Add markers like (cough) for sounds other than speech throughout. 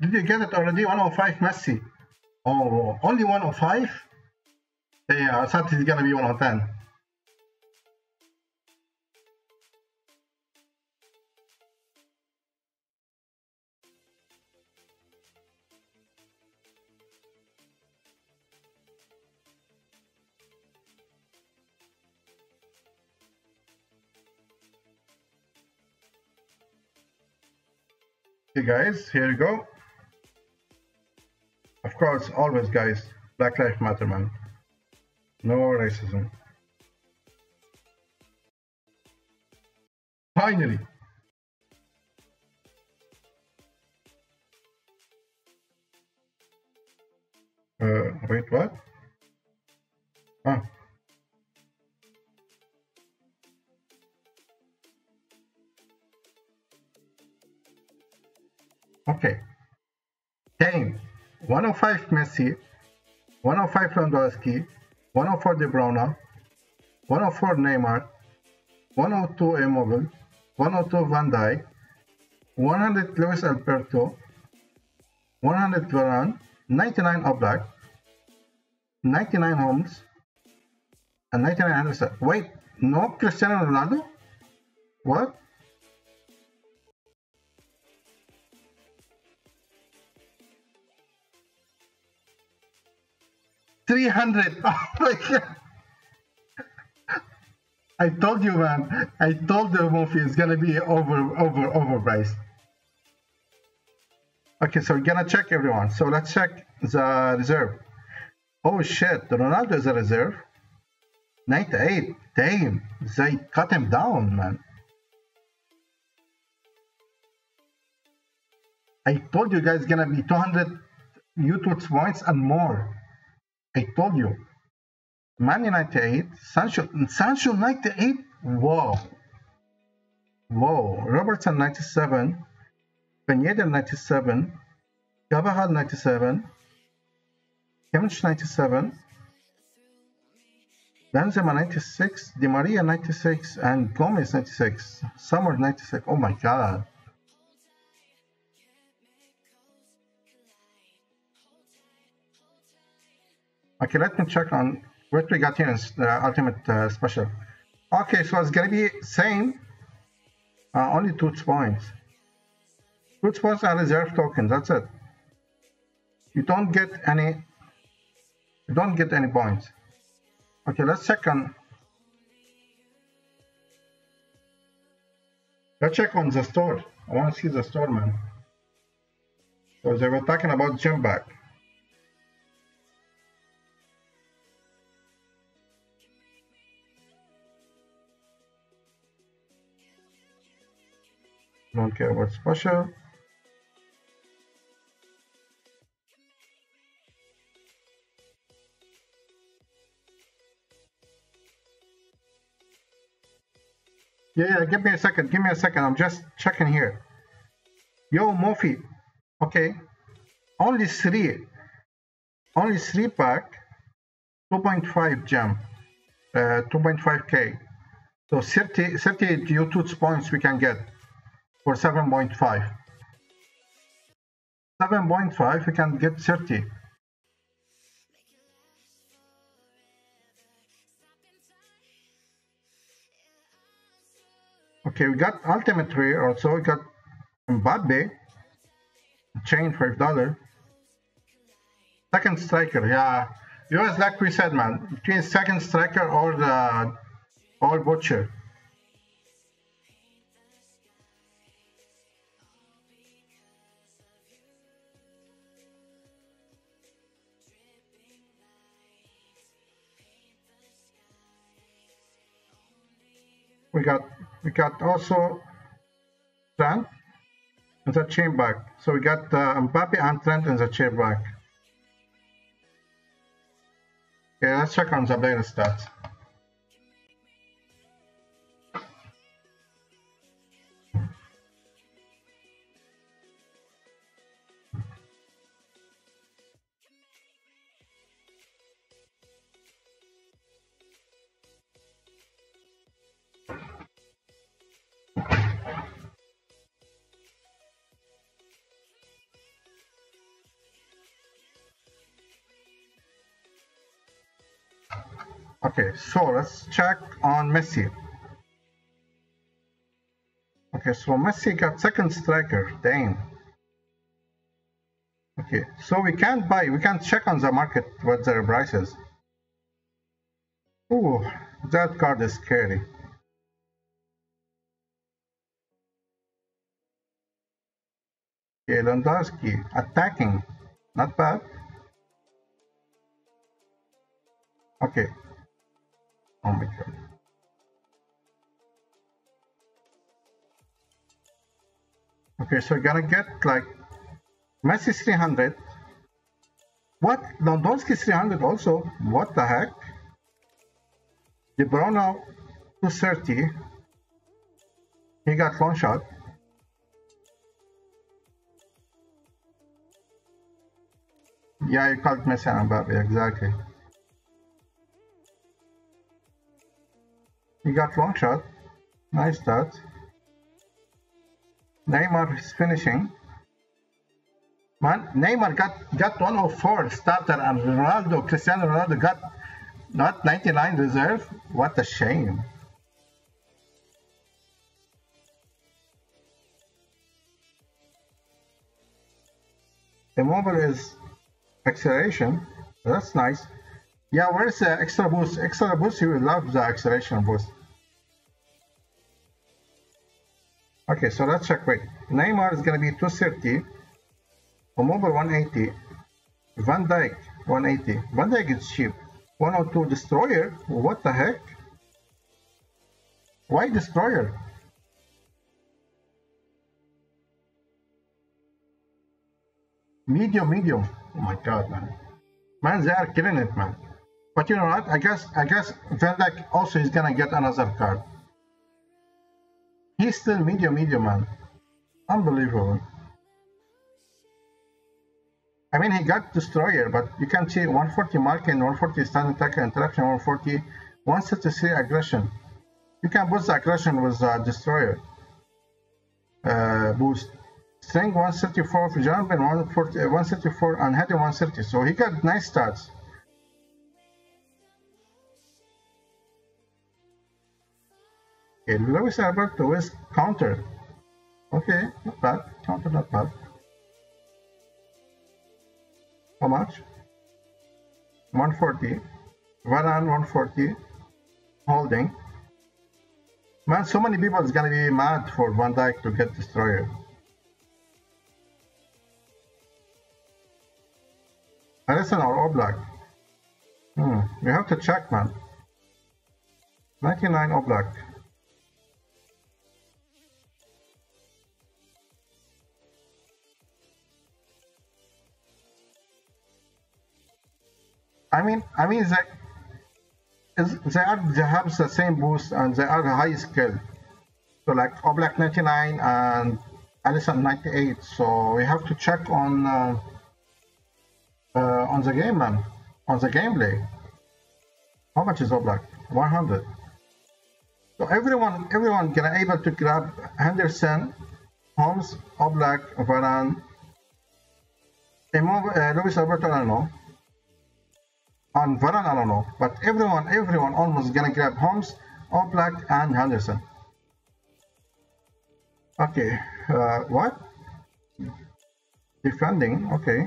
Did you get it already? 105 Messi. Oh, only 105? Yeah, uh, I thought it's gonna be 110. Okay guys, here you go. Course, always guys, Black Lives Matter man. No racism. Finally. Uh, wait, what? Ah. Okay. Kane, 105 Messi, 105 Lewandowski, 104 De Bruyne, 104 Neymar, 102 Immobile, 102 Van Dijk, 100 Luis Alberto, 100 Varane, 99 Oblak, 99 Holmes, and 99 Anderson. Wait, no Cristiano Ronaldo? What? Three hundred. (laughs) Oh my god! I told you, man. I told the movie it's gonna be over, over, overpriced. Okay, so we're gonna check everyone. So let's check the reserve. Oh shit, Ronaldo is a reserve. 98. Damn, they cut him down, man. I told you guys gonna be 200 UTOTS points and more. I told you. Manu 98, Sancho, Sancho 98, whoa. Whoa, Robertson 97, Pineda 97, Gabahal 97, Kimmich 97, Benzema 96, Di Maria 96, and Gomez 96, Sommer 96. Oh my god. Okay, let me check on what we got here in the ultimate uh, special. Okay, so it's gonna be same, uh, only two points. Two points are reserve tokens, that's it. You don't get any, you don't get any points. Okay, let's check on, let's check on the store. I wanna see the store, man. So they were talking about gym bag. Don't care about special yeah, yeah give me a second give me a second. I'm just checking here. Yo Mofi. Okay. Only three only three pack 2.5 gem uh, 2.5k so 30 30 UTOTS points we can get for 7.5. 7.5 we can get 30. Okay, we got Ultimate Rare also, we got Mbappe, chain $5. Second striker, yeah. US like we said man, between second striker or the or butcher. We got we got also Trent in the chain back. So we got uh, Mbappe and Trent in the chain back. Okay, let's check on the player stats. Okay, so let's check on Messi. Okay, so Messi got second striker, damn. Okay, so we can't buy, we can't check on the market what their price is. Ooh, that card is scary. Okay, Lewandowski, attacking, not bad. Okay. God. Okay, so you're gonna get like Messi 300. What? Lewandowski 300 also? What the heck? De Bruyne 230. He got one shot. Yeah, you called Messi and Mbappe, exactly. He got long shot. Nice start. Neymar is finishing. Man, Neymar got, got 104 starter and Ronaldo, Cristiano Ronaldo got not 99 reserve. What a shame. Immobile is acceleration. That's nice. Yeah, where's the extra boost? Extra boost, you will love the acceleration boost. Okay, so let's check quick. Neymar is going to be 230. Mobile 180. Van Dijk 180. Van Dijk is cheap. 102 Destroyer? What the heck? Why Destroyer? Medium, medium. Oh my god, man. Man, they are killing it, man. But you know what? I guess I guess Van Dijk also is gonna get another card. He's still medium, medium, man. Unbelievable. I mean, he got Destroyer, but you can see 140 marking, 140 standing tackle, interruption, 140, 163 aggression. You can boost the aggression with uh, Destroyer. Uh, boost. Strength 134 for jumping, 140, 134 and heading 130. So he got nice stats. Okay, Luis Alberto is counter. Okay, not bad. Counter, not bad. How much? 140. Varane 140. Holding. Man, so many people is gonna be mad for Van Dijk to get destroyer. Alisson or Oblak? Hmm, we have to check, man. 99 Oblak. I mean, I mean, they, they are they have the same boost and they are high skill. So like Oblak 99 and Alisson 98. So we have to check on uh, uh, on the game, man, on the gameplay. How much is Oblak? 100. So everyone, everyone can able to grab Henderson, Holmes, Oblak, Varane, uh, Luis Alberto, know don't know, but everyone, everyone almost gonna grab Holmes, Oblak, and Henderson. Okay, uh, what? Defending, okay.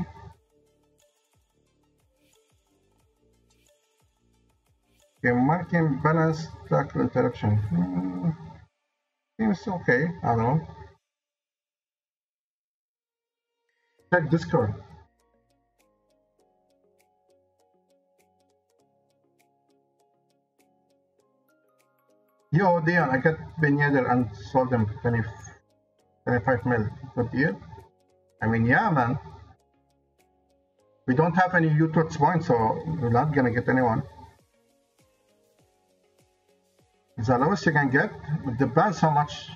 Okay, marking balance tackle interruption. Hmm. Seems okay, I don't know. Check Discord. Yo, Dion, I got Ben Yedder and sold them 20, 25 mil. Good deal. I mean, yeah, man. We don't have any UTOTS points, so we're not gonna get anyone. It's the lowest you can get, it depends how much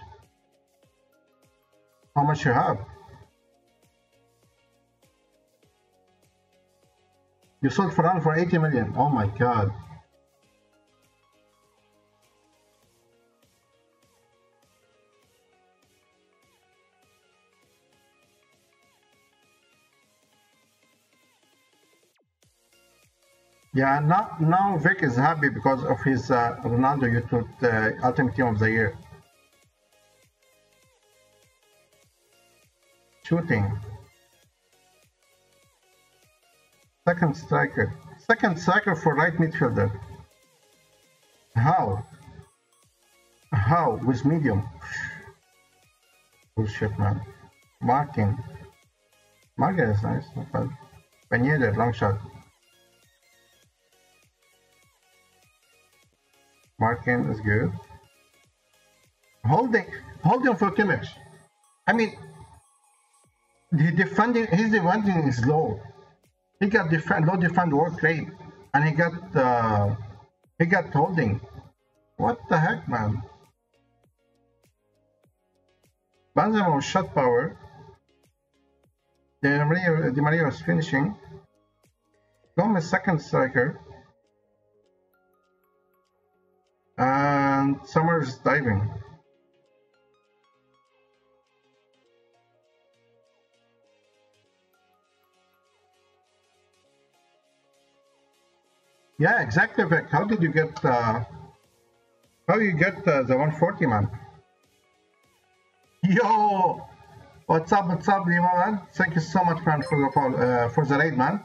how much you have. You sold Ferran for 80 million. Oh my god. Yeah, now now Vic is happy because of his uh, Ronaldo YouTube uh, Ultimate Team of the Year. Shooting. Second striker. Second striker for right midfielder. How? How? With medium. Bullshit, man. Marking. Marking is nice, but Pineda, long shot. Marking is good. Holding, holding for Kimmich. I mean, the defending, his defending is low. He got defend, low defend work rate, and he got uh, he got holding. What the heck, man? Benzema shot power. Di Maria, Di Maria was finishing. Gomez second striker. And Sommer's diving. Yeah, exactly, Vic. How did you get uh, how you get uh, the 140 man? Yo, what's up? What's up, Lima man? Thank you so much, man, for the uh, for the raid, man.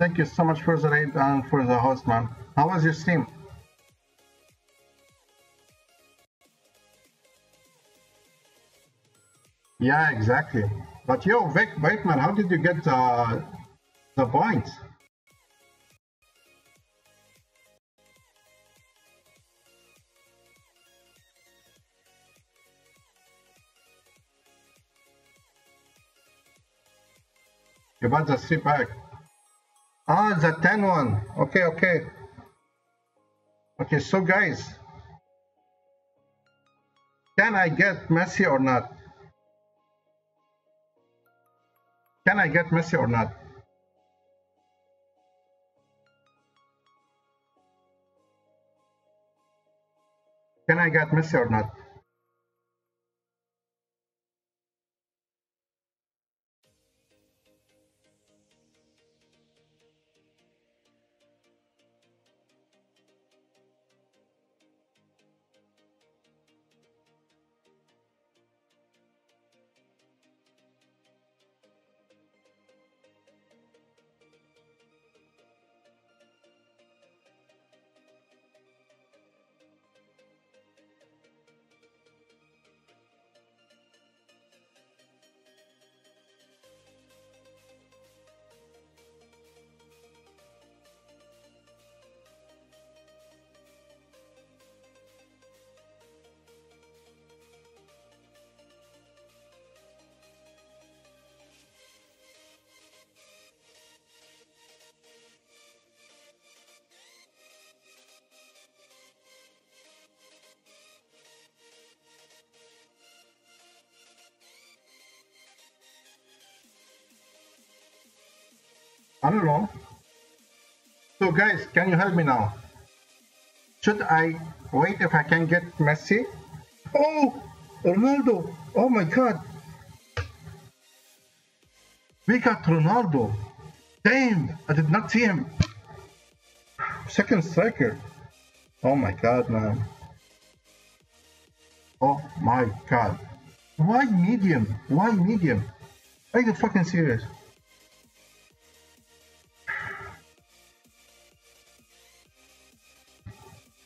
Thank you so much for the raid and for the host, man. How was your stream? Yeah, exactly. But yo, Vic, man, how did you get uh, the points? You bought the three pack. Ah, the 10 one. Okay, okay. Okay, so guys, can I get Messi or not? Can I get Messi or not? Can I get Messi or not? I don't know. So guys, can you help me now? Should I wait if I can get Messi? Oh, Ronaldo! Oh my God! We got Ronaldo. Damn, I did not see him. Second striker. Oh my God, man. Oh my God. Why medium? Why medium? Are you fucking serious?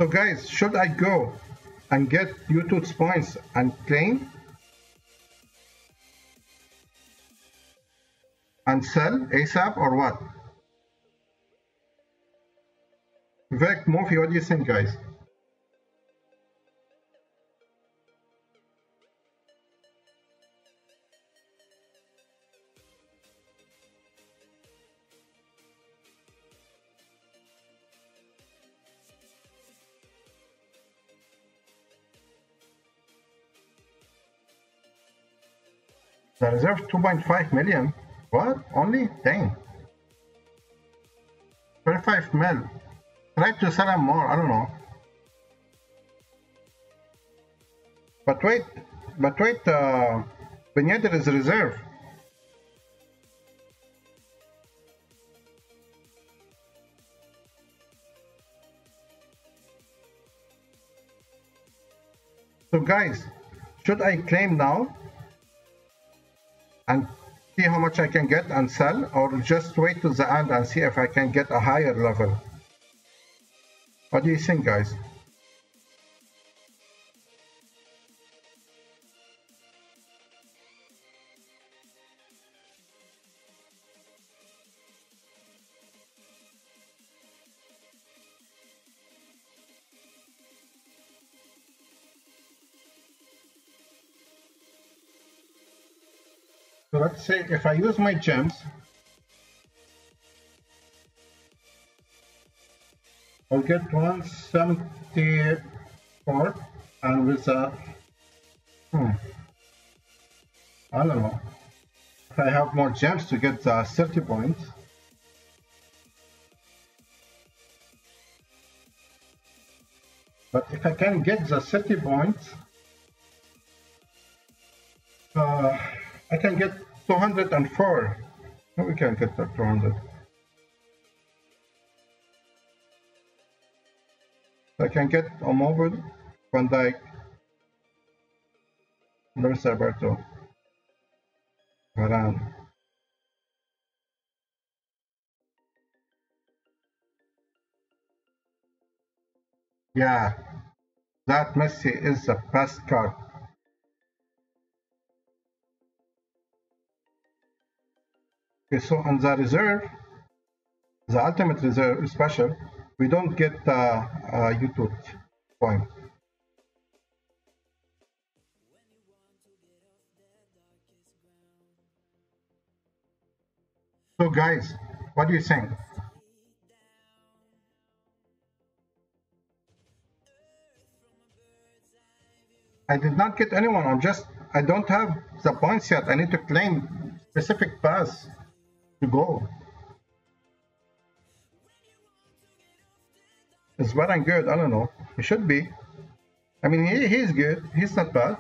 So guys, should I go and get UTOTS points and claim and sell ASAP or what? Vic, Mofi, what do you think guys? The reserve 2.5 million. What? Only? Dang. 35 mil. Try to sell them more. I don't know. But wait, but wait, uh, Ben Yedder is reserve. So guys, should I claim now and see how much I can get and sell or just wait to the end and see if I can get a higher level? What do you think guys? So let's say if I use my gems, I'll get 174 and with a, hmm, I don't know, if I have more gems to get uh, 30 points, but if I can get the 30 points, uh, I can get 204. No, we can't get that 200. I can get Immobile Van Dijk, Luis Alberto, Varane. Yeah, that Messi is the best card. Okay, so on the reserve, the ultimate reserve special, we don't get uh, uh, UTOTS point. So guys, what do you think? I did not get anyone. I'm just, I don't have the points yet. I need to claim specific pass to go. Is Varane good? I don't know. He should be. I mean, he, he's good. He's not bad.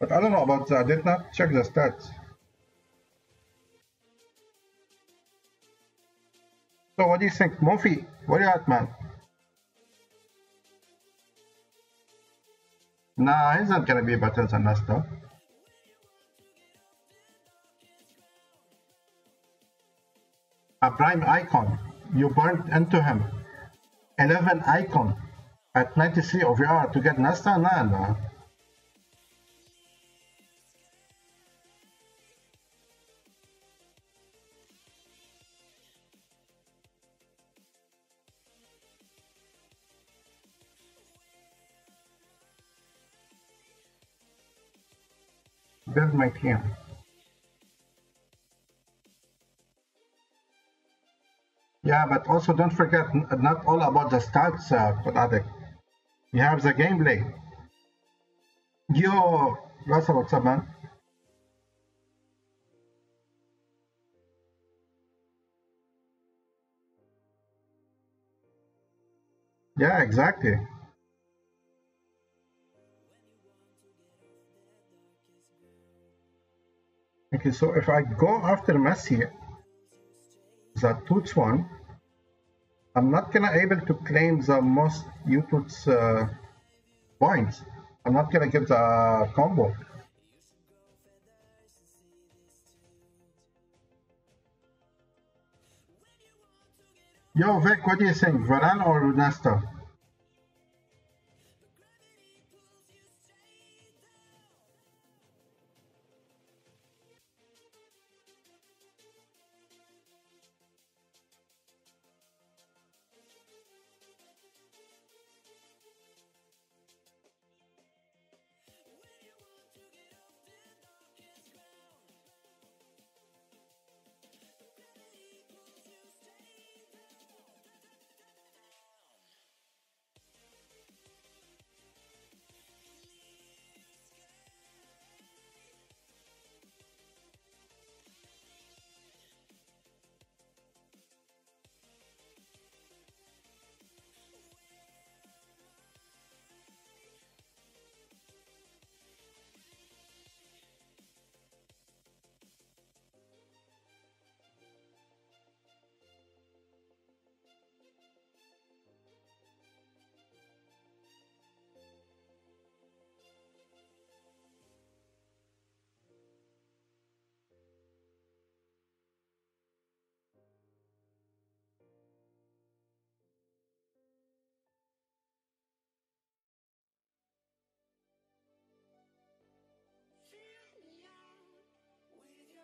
But I don't know about that. I did not check the stats. So what do you think? Mofi, where you at, man? Nah, he's not gonna be better than us, A prime icon. You burned into him. 11 icon at 93 OVR to get Nesta? Nah, nah. Build my team. Yeah, but also don't forget, not all about the stats, uh, Addict. You have the gameplay. Yo, what's up, man? Yeah, exactly. Okay, so if I go after Messi, the Toots one, I'm not gonna able to claim the most UTOTS uh, points. I'm not gonna get the combo. Yo, Vic, what do you think? Varane or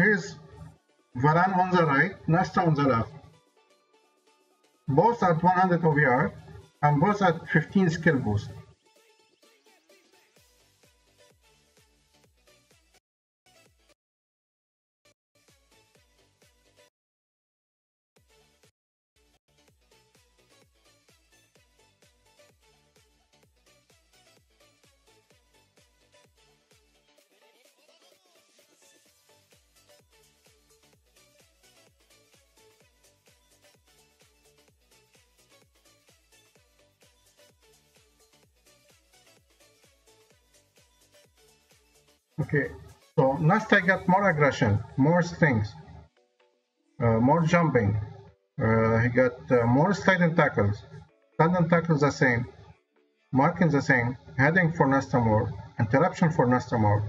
here's Varane on the right, Nesta on the left. Both at 100 OVR and both at 15 skill boost. Okay, so Nesta got more aggression, more strength, uh, more jumping. Uh, he got uh, more sliding tackles. Sliding tackles the same. Marking the same. Heading for Nesta more. Interruption for Nesta more.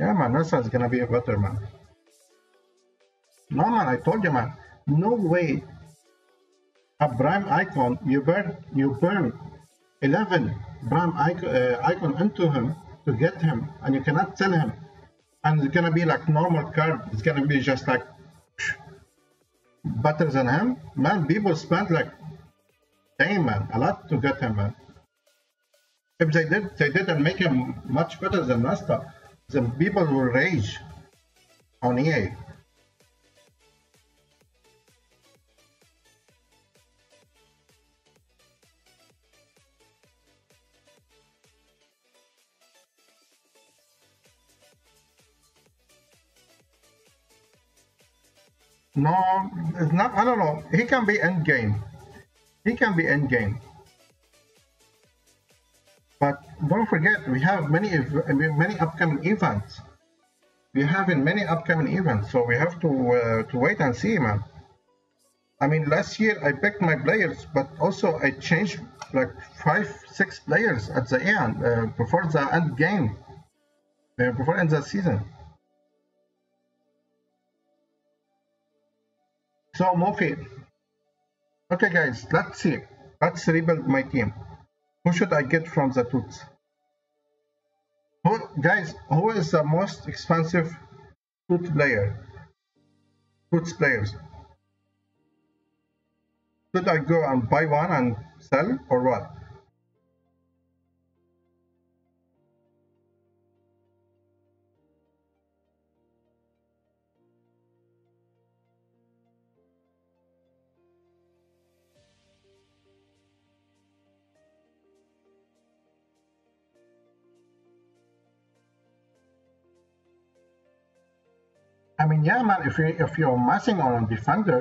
Yeah, man, Nesta is gonna be a better man. No, man, I told you, man. No way a prime icon, you burn you burn 11 prime icon, uh, icon into him to get him, and you cannot sell him. And it's gonna be like normal card. It's gonna be just like better than him. Man, people spend like damn man, a lot to get him, man. If they did, they didn't make him much better than Nesta, then people will rage on EA. No, it's not. I don't know. He can be end game. He can be end game. But don't forget, we have many many upcoming events. We have in many upcoming events, so we have to uh, to wait and see, man. I mean, last year I picked my players, but also I changed like five, six players at the end uh, before the end game, uh, before end the season. So Mofi. Okay guys, let's see. Let's rebuild my team. Who should I get from the Toots? Who, guys, who is the most expensive Toot player? Toots players. Should I go and buy one and sell or what? Yeah, man. If you if you're messing on a defender,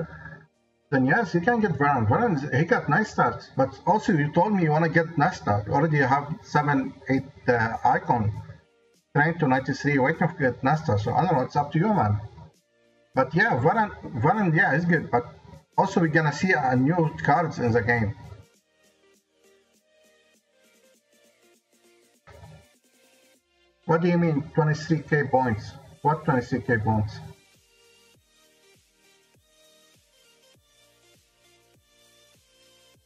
then yes, you can get Varane. Varane, he got nice stats, but also you told me you want to get Nesta. You already you have seven, eight uh, icon, trying to 93, waiting to get Nesta. So I don't know. It's up to you, man. But yeah, Varane, Varane, yeah, is good. But also we're gonna see a new cards in the game. What do you mean 23k points? What 26k points?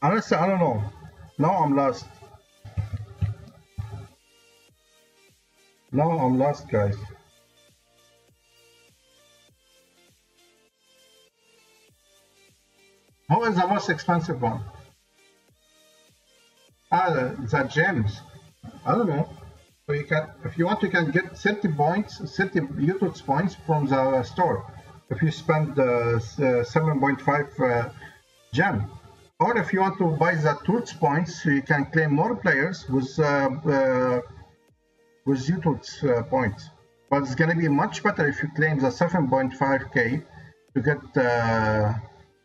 Honestly, I don't know. Now I'm lost. Now I'm lost, guys. Who is the most expensive one? Ah, the, the gems. I don't know. So you can, if you want, you can get 30 points, 30 UTOTS points from the store. If you spend uh, 7.5 uh, gem. Or if you want to buy the Toots points, you can claim more players with uh, uh, with UTOTS uh, points. But it's gonna be much better if you claim the 7.5k to get uh,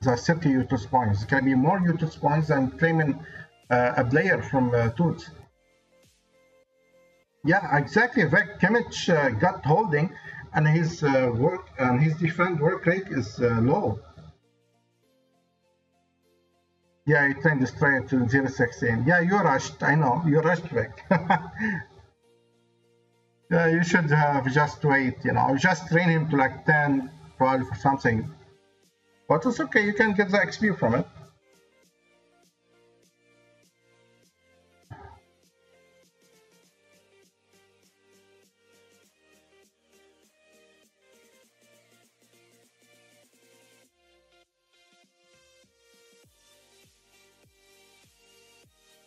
the 30 UTOTS points. It's gonna be more UTOTS points than claiming uh, a player from uh, Toots. Yeah, exactly. Vic Kimmich uh, got holding, and his uh, work and his defense work rate is low. Yeah, he trained destroyer to 016. Yeah, you rushed. I know you rushed, Vic. (laughs) yeah, you should have just wait. You know, just train him to like 10, 12 or something. But it's okay. You can get the XP from it.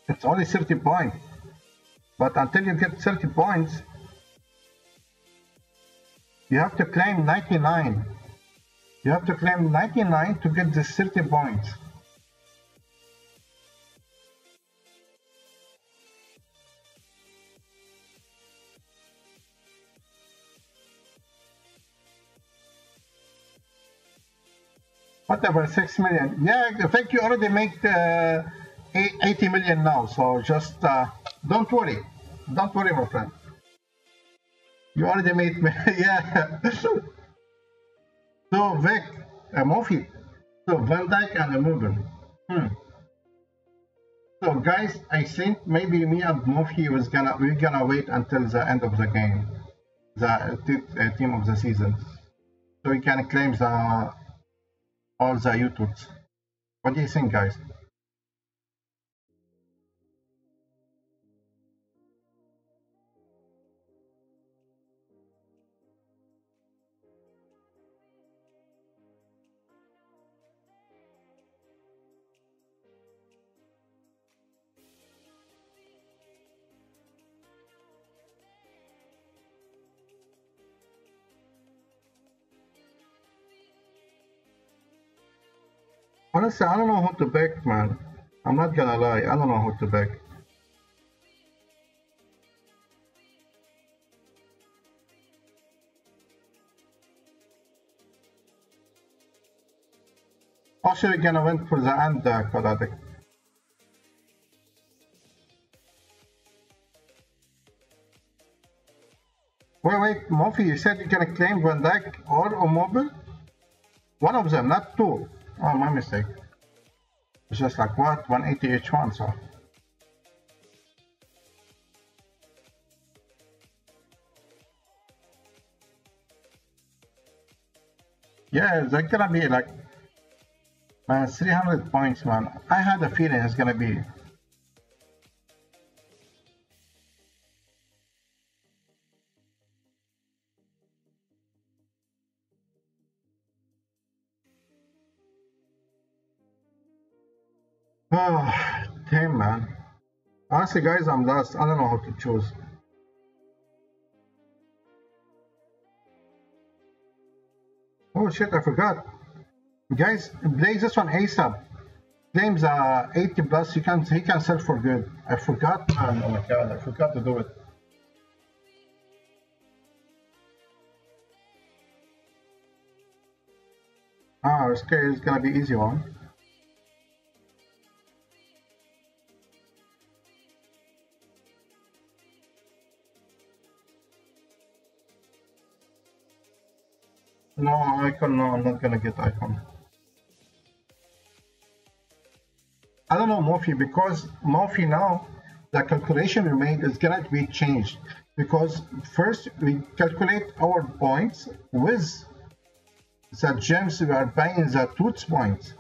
It's only 30 points. But until you get 30 points, you have to claim 99. You have to claim 99 to get the 30 points. Whatever, 6 million. Yeah, I think you already make uh, 80 million now, so just uh, don't worry. Don't worry, my friend. You already made me, (laughs) yeah. (laughs) so, Vic, a movie. So, Van Dijk and a movie. Hmm. So, guys, I think maybe me and Mofi was gonna we're gonna wait until the end of the game, the uh, team of the season, so we can claim the all the YouTubes. What do you think, guys? Honestly, I don't know who to back, man. I'm not gonna lie, I don't know who to back. Actually gonna went for the end uh, Kodatic. Wait, wait, Mofi, you said you're gonna claim Van Dijk or Immobile? One of them, not two. Oh, my mistake. It's just like what? 180 each one, so. Yeah, they're gonna be like, uh, man, 300 points, man. I had a feeling it's gonna be Oh, damn, man. Honestly, guys, I'm lost. I don't know how to choose. Oh shit, I forgot. Guys, blaze this one ASAP. Claims uh 80 plus, he can he can sell for good. I forgot, man. Oh my god, I forgot to do it. Ah, okay, it's gonna be easy one. No, icon, no, I'm not gonna get icon. I don't know Mofi because Mofi now, the calculation we made is gonna be changed because first we calculate our points with the gems we are buying the toots points.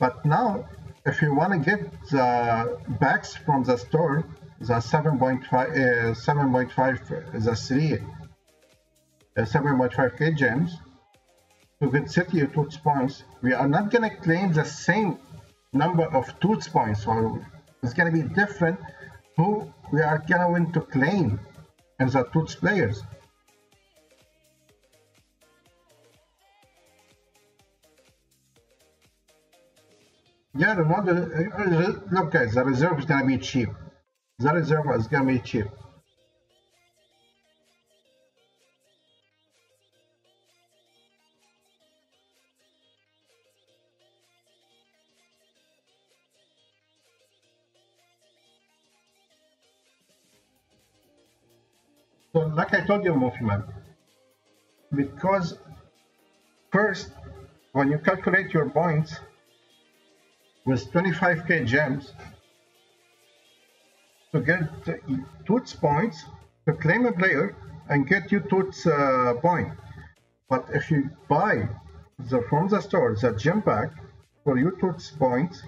But now, if you want to get the bags from the store, the 7.5, uh, 7.5, the 3 uh, 7.5k gems to get 30 toots points, we are not going to claim the same number of toots points. So it's going to be different who we are going to claim as the toots players. Yeah, the model, uh, look guys, the reserve is going to be cheap. The reserve is going to be cheap. I told you, Mofiman, because first, when you calculate your points with 25k gems, to get Toots points, to claim a player and get you Toots uh, point. But if you buy the from the store the gem pack for your Toots points,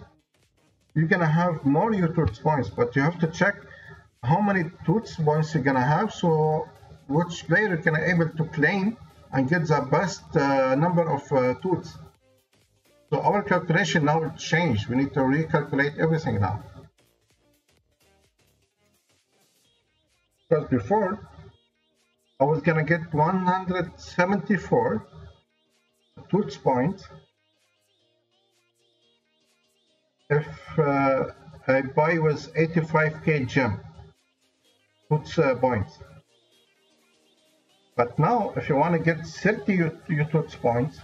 you're gonna have more your Toots points, but you have to check how many Toots points you're gonna have so which player can able to claim and get the best uh, number of uh, Toots. So our calculation now changed. We need to recalculate everything now. Because before, I was gonna get 174 Toots points if uh, I buy with 85k gem Toots uh, points. But now, if you want to get 30 UTOTS points,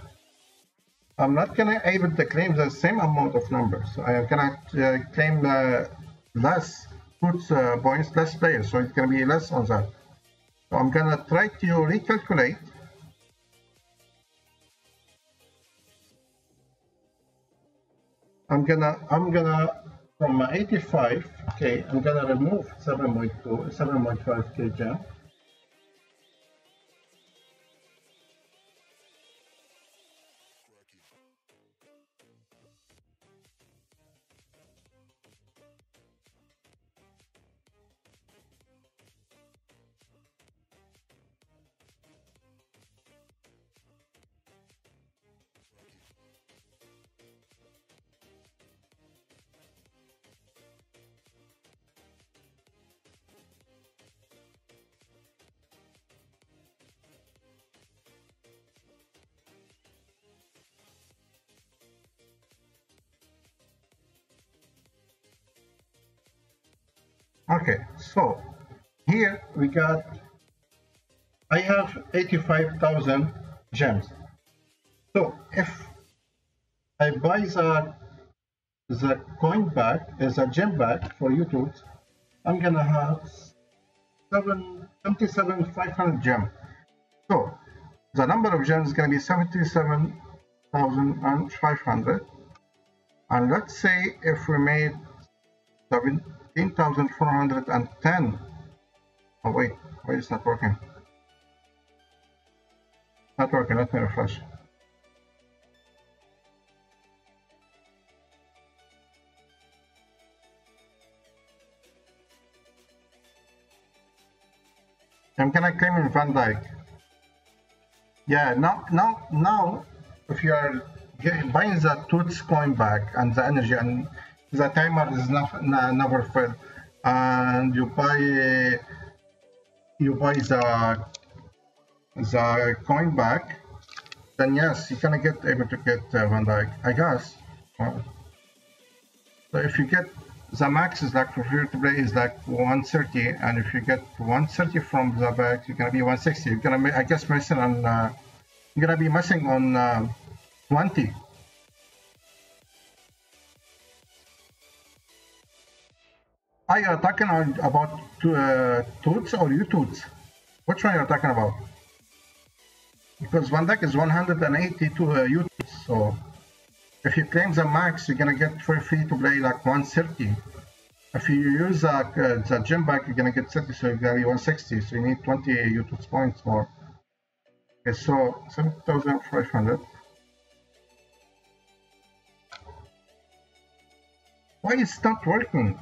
I'm not going to able to claim the same amount of numbers. I am going to uh, claim uh, less uh, points, less players, so it's going to be less on that. So I'm going to try to recalculate I'm gonna I'm gonna from 85 okay I'm gonna remove 7.2 7.5 k so here we got, I have 85,000 gems. So if I buy the, the coin back as a gem back for YouTube, I'm gonna have 7, 77,500 gem. So the number of gems is gonna be 77,500. And let's say if we made 7, 15,410. Oh wait, wait, it's not working. Not working, let me refresh. I'm gonna claim in Van Dijk. Yeah, now, now, now, if you are buying the Toots coin back and the energy and the timer is not, never filled and you buy you buy the the coin back. Then yes you're gonna get able to get uh, Van I guess. So if you get the max is like for free to play is like 130 and if you get 130 from the back you're gonna be 160 you're gonna be I guess missing on uh, you're gonna be missing on uh, 20 Are you talking about uh, Toots or you Toots? Which one you're you talking about? Because one deck is 182 uh, U so if you claim the max, you're gonna get for free to play like 130. If you use uh, the gem back, you're gonna get 30, so you're gonna be 160. So you need 20 UTOTS points more. Okay, so 7,500. Why it not working?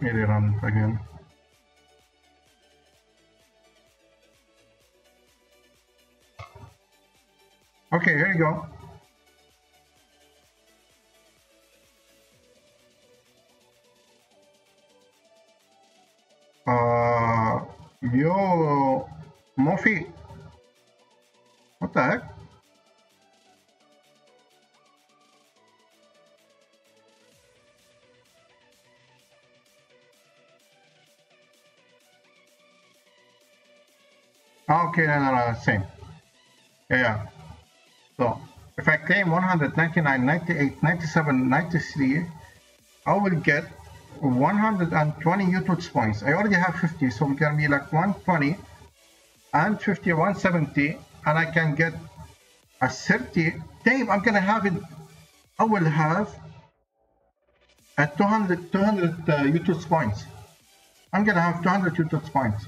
Let me rerun it again. Okay, here you go. Uh, yo, Mofi. What the heck? Okay, no, no, no, same. Yeah. So If I claim 199, 98, 97, 93, I will get 120 UTOTS points. I already have 50, so it's gonna be like 120 and 50, 170, and I can get a 30. Damn, I'm gonna have it. I will have at 200, 200 uh, points. I'm gonna have 200 UTOTS points.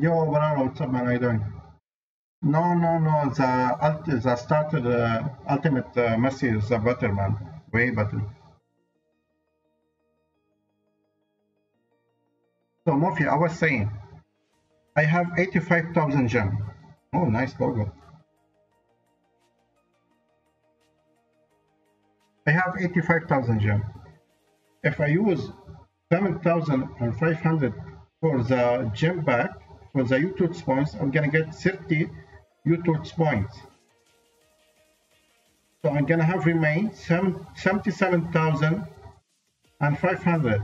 Yo, Banana, what's up, man? How you doing? No, no, no. The, the started uh, Ultimate uh, Messi is a better, man. Way better. So, Murphy, I was saying, I have 85,000 gem. Oh, nice logo. I have 85,000 gem. If I use 7,500 for the gem back, for the UTOTS points, I'm gonna get 30 UTOTS points. So I'm gonna have remain 77,500.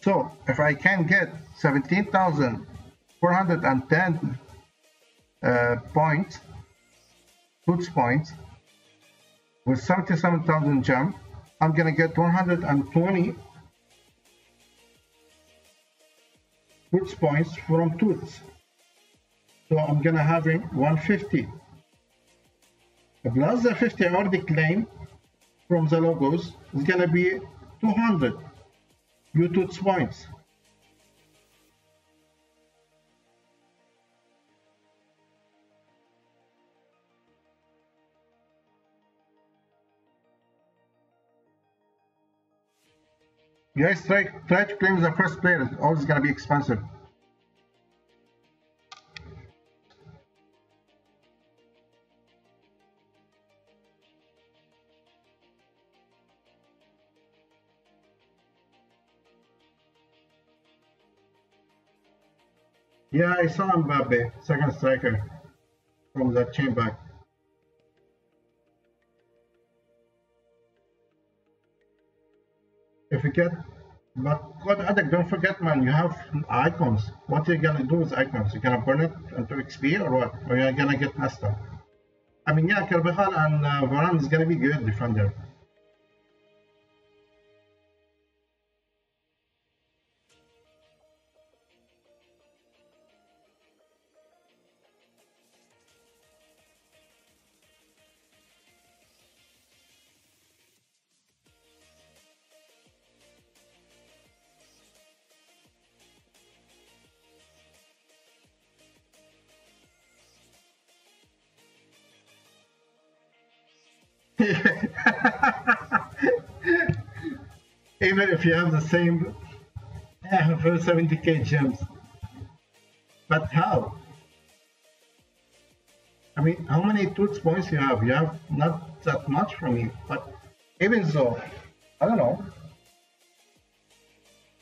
So if I can get 17,410 uh, points, UTOTS points, with 77,000 gem, I'm gonna get 120 points from Toots. So I'm gonna have him 150. Plus the 50 I already claimed from the logos is gonna be 200 UTOTS points. Guys, try, try to claim the first player. It's always gonna be expensive. Yeah, I saw Mbappe, second striker from that chain back. You get but God Addict, don't forget man, you have icons. What are you gonna do with icons? You're gonna burn it into XP or what? Or you're gonna get up? I mean yeah, Carvajal and uh, Varane is gonna be good defender. If you have the same uh, for 70k gems. But how? I mean, how many Toots points you have? You have not that much from me, but even so, I don't know.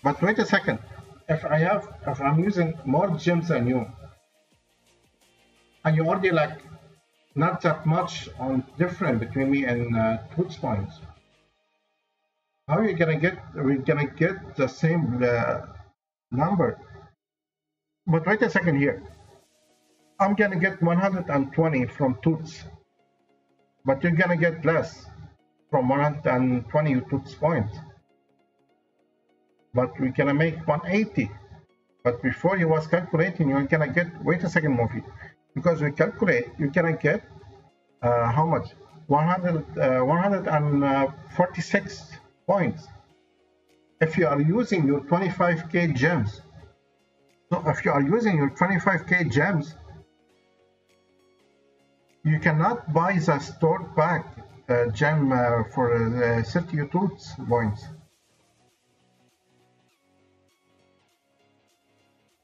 But wait a second. If I have, if I'm using more gems than you, and you already like not that much on different between me and uh, points. How are you gonna get? We're gonna get the same uh, number. But wait a second here. I'm gonna get 120 from Toots, but you're gonna get less from 120 Toots points. But we're gonna make 180. But before you was calculating, you're gonna get. Wait a second, Mofi because we calculate, you're gonna get uh, how much? 100, uh, 146 points. If you are using your 25k gems, so if you are using your 25k gems, you cannot buy the stored pack uh, gem uh, for uh, 30 Toots points.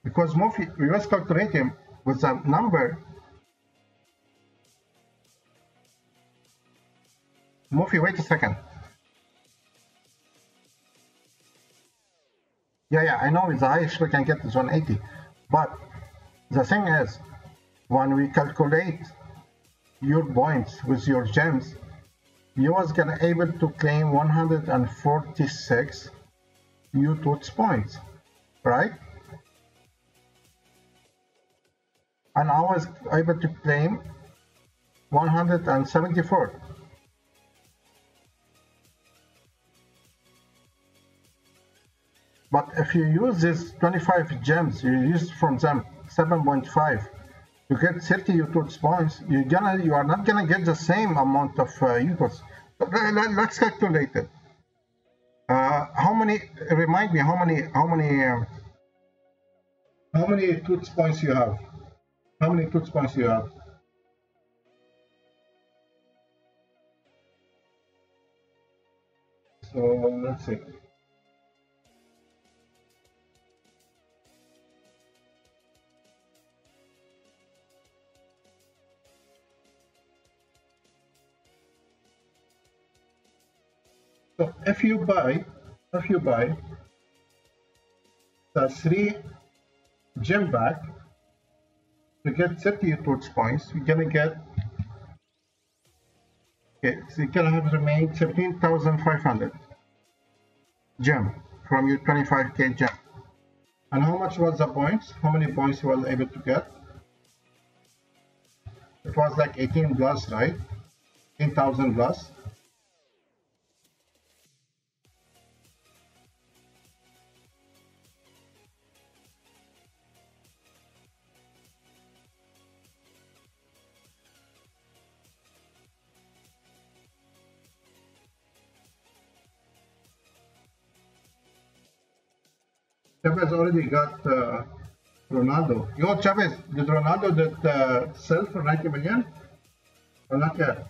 Because Mofi, we was calculating with a number Mofi, wait a second. Yeah, yeah, I know it's the highest we can get is 180. But the thing is, when we calculate your points with your gems, you was gonna able to claim 146 UTOTS points, right? And I was able to claim 174. But if you use these 25 gems, you use from them 7.5 you get 30 UTOTS points, you're gonna you are not gonna get the same amount of uh, UTOTS. Let, us calculate it. Uh, how many? Remind me how many how many uh, how many TOTS points you have? How many TOTS points you have? So let's see. So if you buy, if you buy the three gem back, to get 30 TOTS points, you're gonna get okay, so you're gonna have remained 17,500 gem from your 25k gem. And how much was the points? How many points you were able to get? It was like 18 plus, right? 18,000 plus. Chavez already got uh, Ronaldo. Yo, Chavez, did Ronaldo that uh, sell for 90 million? Or not yet?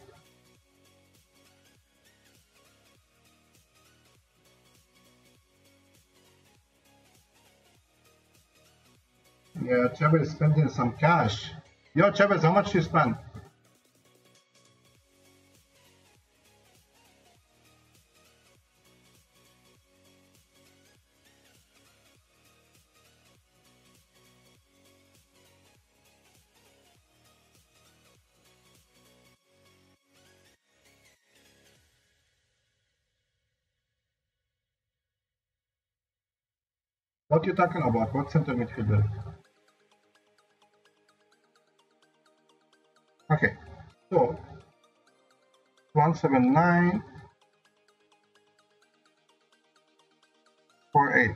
Yeah, Chavez spending some cash. Yo, Chavez, how much you spend? What you talking about? What center midfielder? Okay, so 179 48.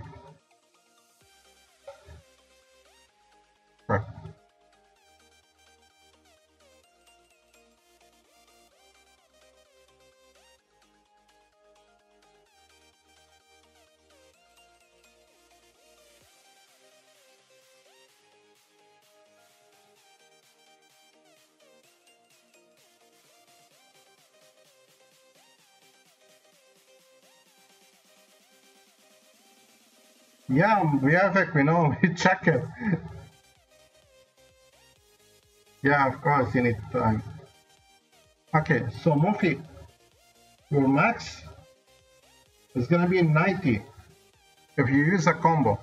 Yeah, we have it, we know, (laughs) we check it. yeah, of course, you need time. Okay, so Mofi, your max is gonna be 90 if you use a combo.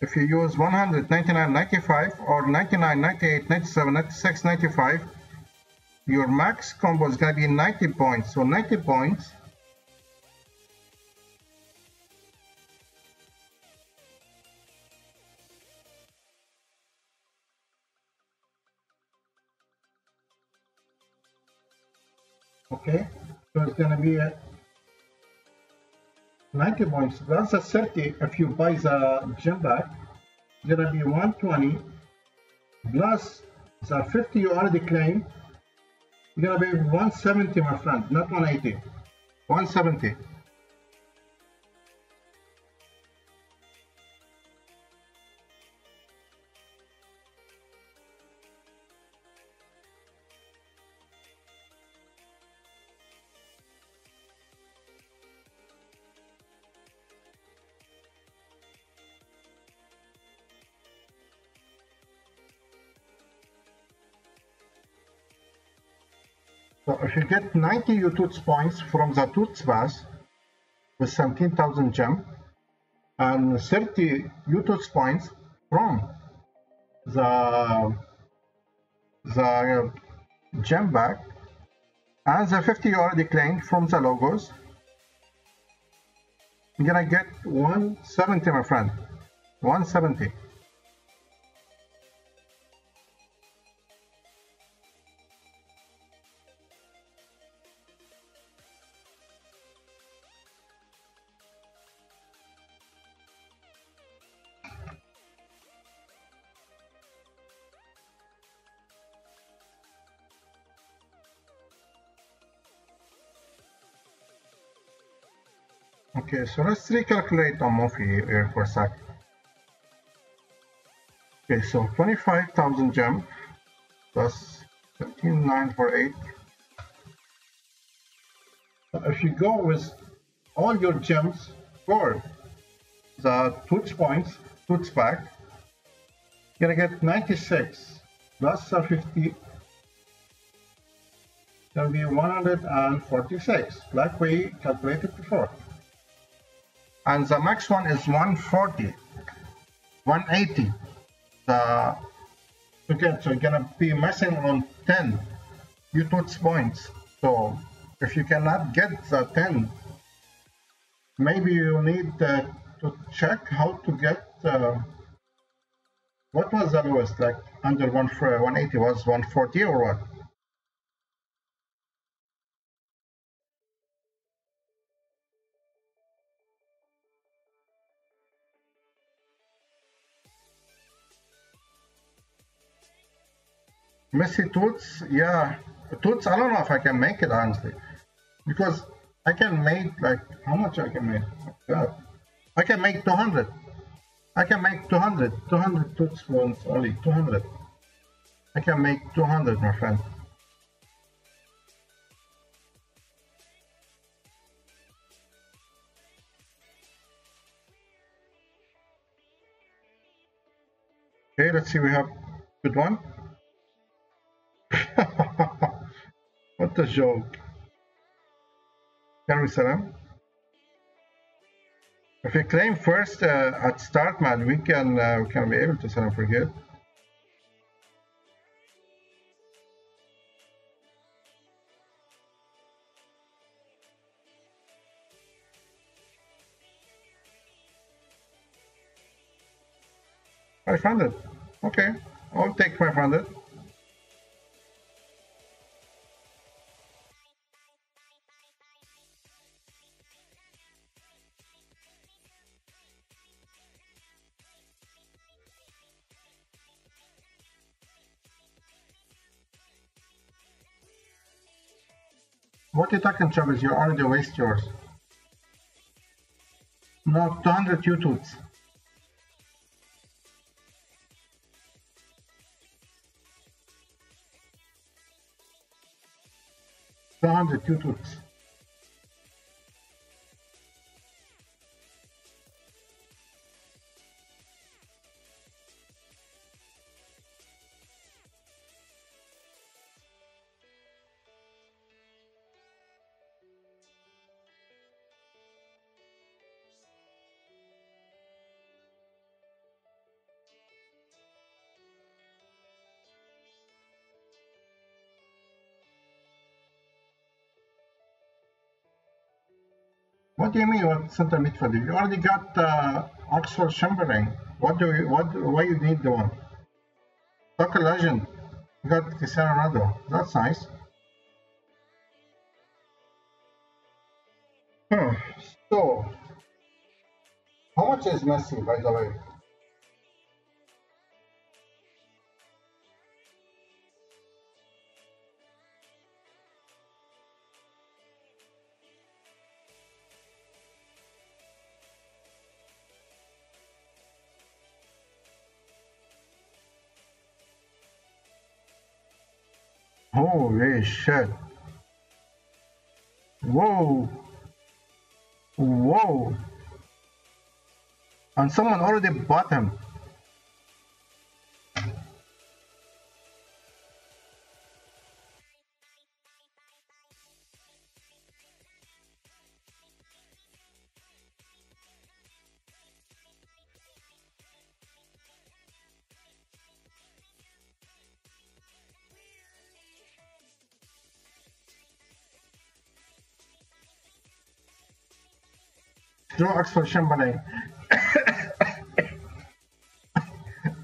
If you use 100, 99, 95 or 99, 98, 97, 96, 95, your max combo is gonna be 90 points. So 90 points okay. So it's going to be a 90 points. Plus a 30 if you buy the gem back it's going to be 120 plus the 50 you already claimed you're going to be 170 my friend not 180 170 if you get 90 UTOTS points from the TOTS pass with 17,000 gem and 30 UTOTS points from the the gem bag and the 50 you already claimed from the logos you're gonna get 170 my friend. 170 Okay, so let's recalculate here for a sec. Okay, so 25,000 gem plus 17948. So if you go with all your gems for the touch points, touch pack, you're gonna get 96 plus 50 gonna be 146 like we calculated before and the max one is 140 180 the okay so you're gonna be messing on 10 you touch points. So if you cannot get the 10 maybe you need uh, to check how to get uh, what was the lowest like under 180 was 140 or what Messi Toots, yeah. Toots, I don't know if I can make it honestly. Because I can make like, how much I can make? God. I can make 200. I can make 200. 200 Toots ones only, 200. I can make 200, my friend. Okay, let's see, we have good one. (laughs) what a joke. Can we? If we claim first uh, at start, man, we can uh, we can be able to sell him for good. Five hundred. Okay, I'll take five hundred. What you talking, Travis? You already waste yours. No, 200 UTOTS. Two hundred UTOTS. What do you mean? What center midfielder? You already got uh, Oxford Chamberlain. What do you? What? Why you need the one? Soccer legend. You got Cristiano Ronaldo. That's nice. Hmm. So, how much is Messi, by the way? Holy shit. Whoa. Whoa. And someone already bought him. Joe Oxford Chamberlain.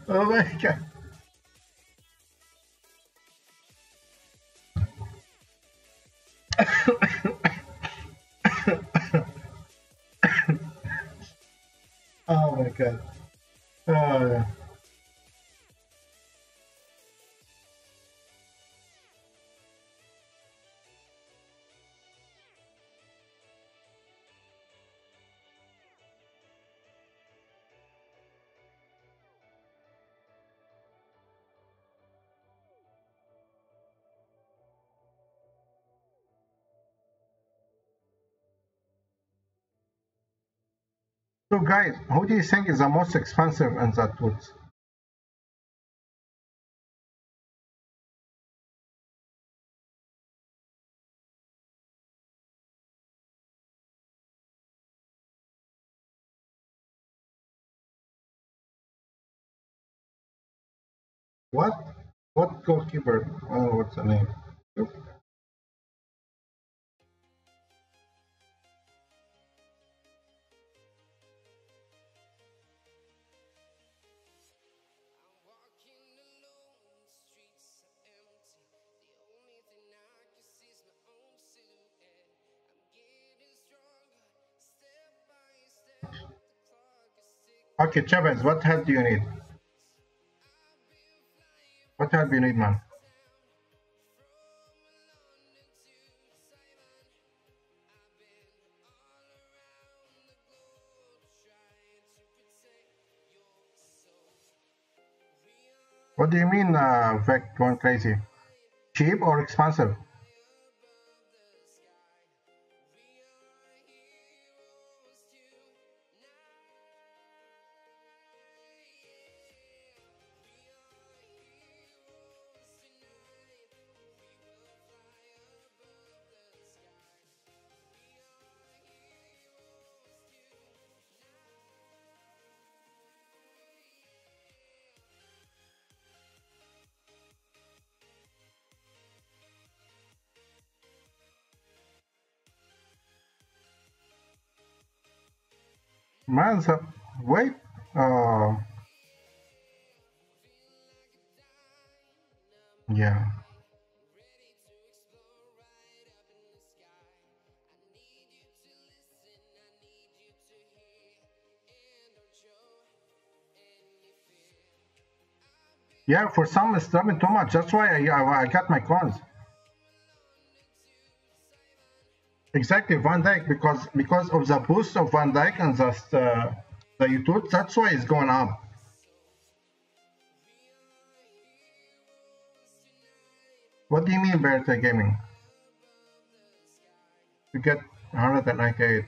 oh my god. (coughs) oh my god. So guys, who do you think is the most expensive in that woods? What? What goalkeeper? Oh, what's the name? Okay, Chavez, what help do you need? What help do you need, man? What do you mean, uh, Vec going crazy? Cheap or expensive? Man's up. Wait. Yeah. Yeah, for some it's dropping too much. That's why I, I, I got my coins. Exactly, Van Dijk because because of the boost of Van Dijk and the uh, the YouTube, that's why it's going up. What do you mean, Bertha Gaming? You get 198.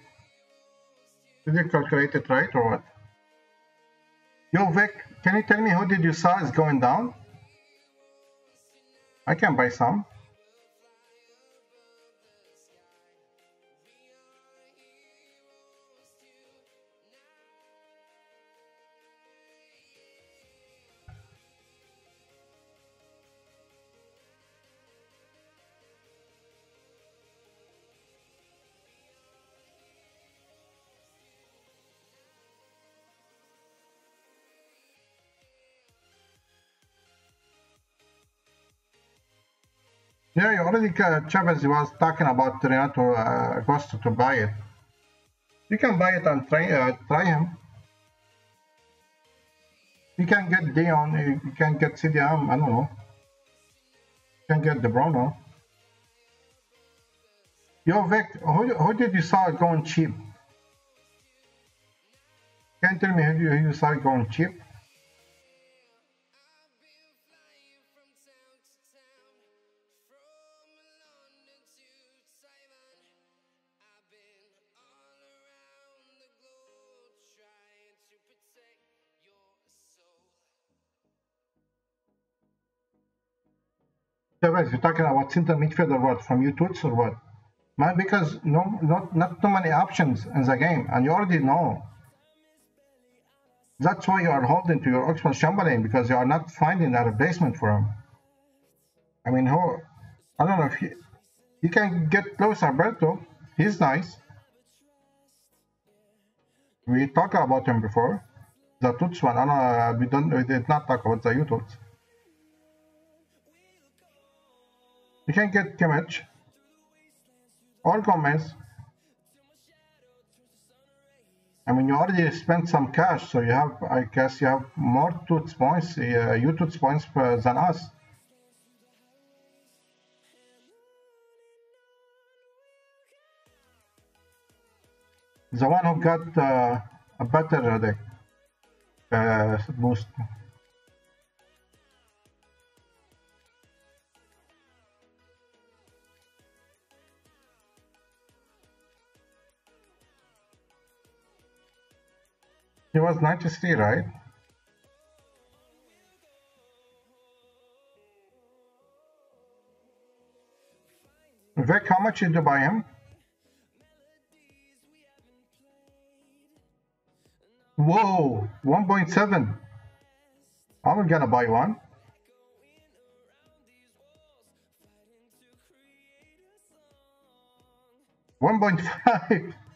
Did you calculate it right or what? Yo, Vic, can you tell me who did you saw is going down? I can buy some. Yeah, you already uh, Chavez was talking about Renato uh, Augusto to buy it. You can buy it and try uh, try him. You can get Dion, you can get CDM, I don't know. You can get De Bruyne. Yo, Vic, who, who did you saw going cheap? Can you tell me who you, who you saw going cheap? You're talking about center midfielder, or what? From you twitch or what? Man, because no, not not too many options in the game, and you already know. That's why you are holding to your Oxford Chamberlain because you are not finding a replacement for him. I mean, who? I don't know if you, you can get close Alberto. He's nice. We talked about him before. The Toots one. I don't know, we don't. We did not talk about the U Toots. You can get Kimmich. All comments. I mean, you already spent some cash, so you have, I guess, you have more Tuts points, uh, UTOTS points uh, than us. The one who got uh, a better uh, boost. He was 93, right? Vic, how much did you buy him? Whoa, 1.7. I'm gonna buy one. One point five. (laughs)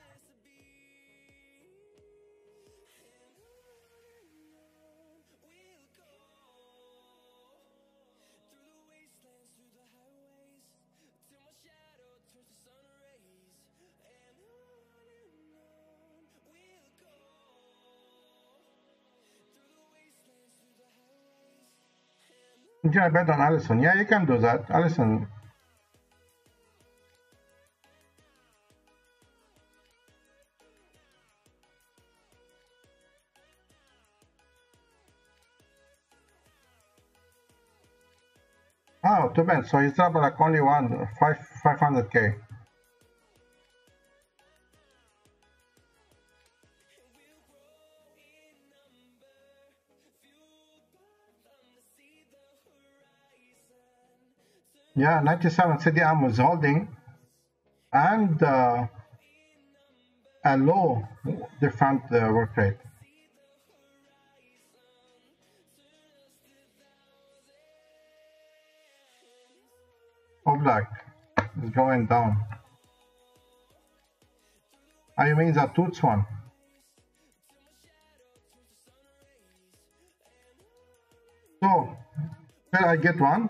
Yeah, I bet on Alisson. Yeah, you can do that. Alisson. Oh, ah, too bad. So he's double like only one, five, 500k. Yeah, 97 CDM was holding and uh, a low defend uh, work rate. Oblak is going down. I mean the Toots one. So, will I get one?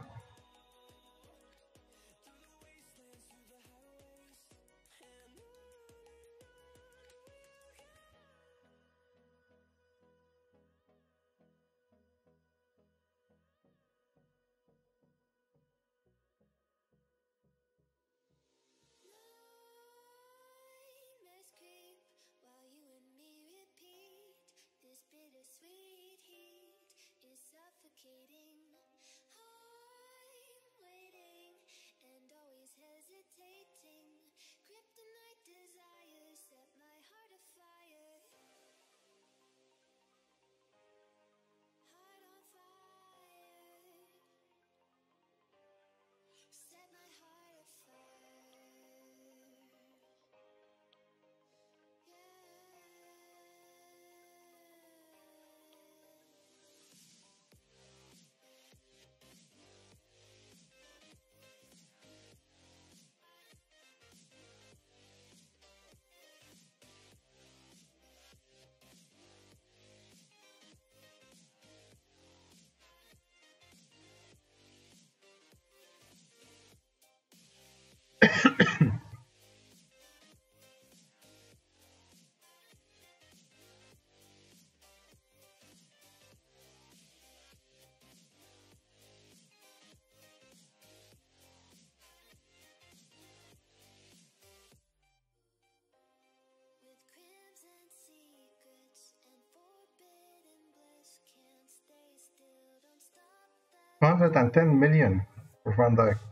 Hundred and ten million for Van Dijk.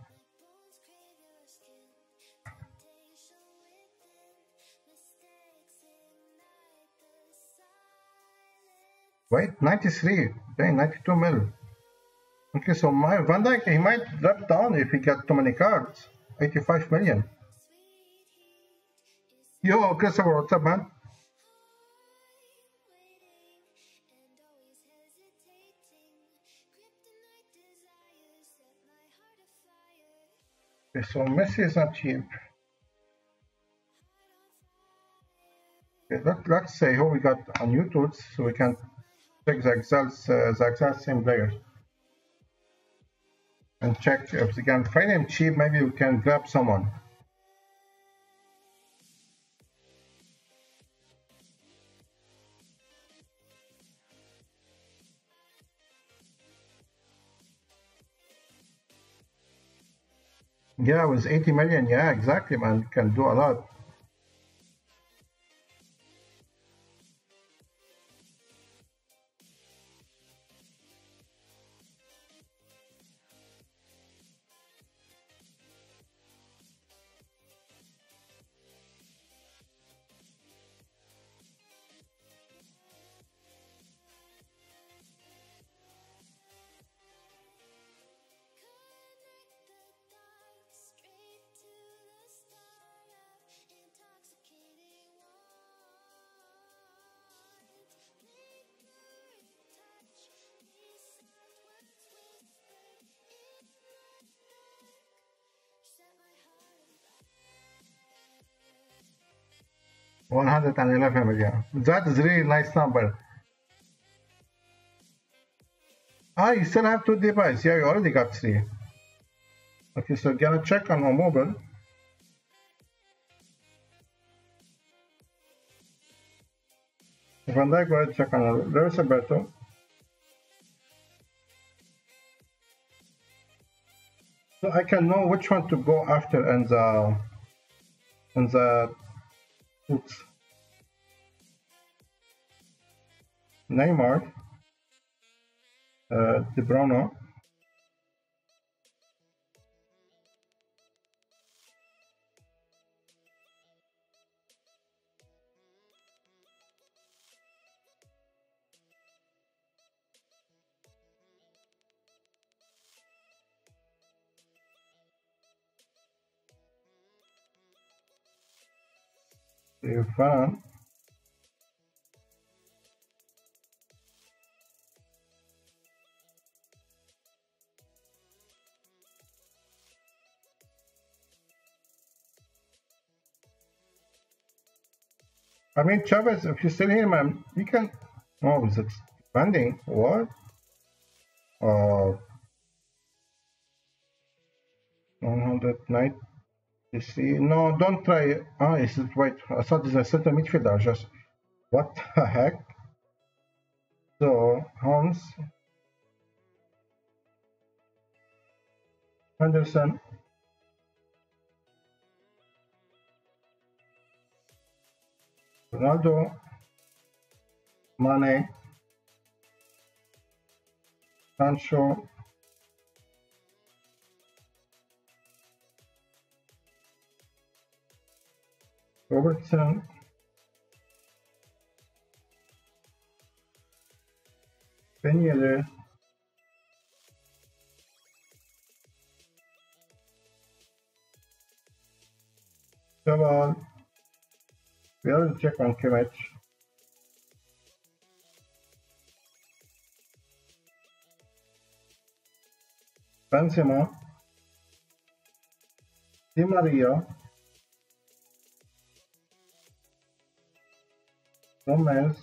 Wait, 93, okay, 92 mil. Okay, so my Van Dijk, he might drop down if he got too many cards. 85 million. Yo, Christopher, what's up, man? Okay, so Messi is not cheap. Okay, let, let's say who we got on YouTube so we can check the exact uh, the exact same players and check if we can find him cheap. Maybe we can grab someone. Yeah, with 80 million, yeah, exactly, man. Can do a lot. One hundred and eleven million. That is really nice number. Ah, you still have two devices. Yeah, you already got three. Okay, so gonna check on my mobile. Van Dijk, go ahead check on There's Alberto. So I can know which one to go after and the in the Neymar, uh, De Bruyne, Stefan I mean, Chavez, if you're still here, man, you can. Oh, is it expanding? What? Uh, 190. You see, no, don't try. Ah, is it wait? I thought it's a center midfielder. Just what the heck? So Hans Henderson. Ronaldo, Mane, Sancho, Robertson Peñere Chaval we already check on Kimmich. Benzema. Di Maria Gomez,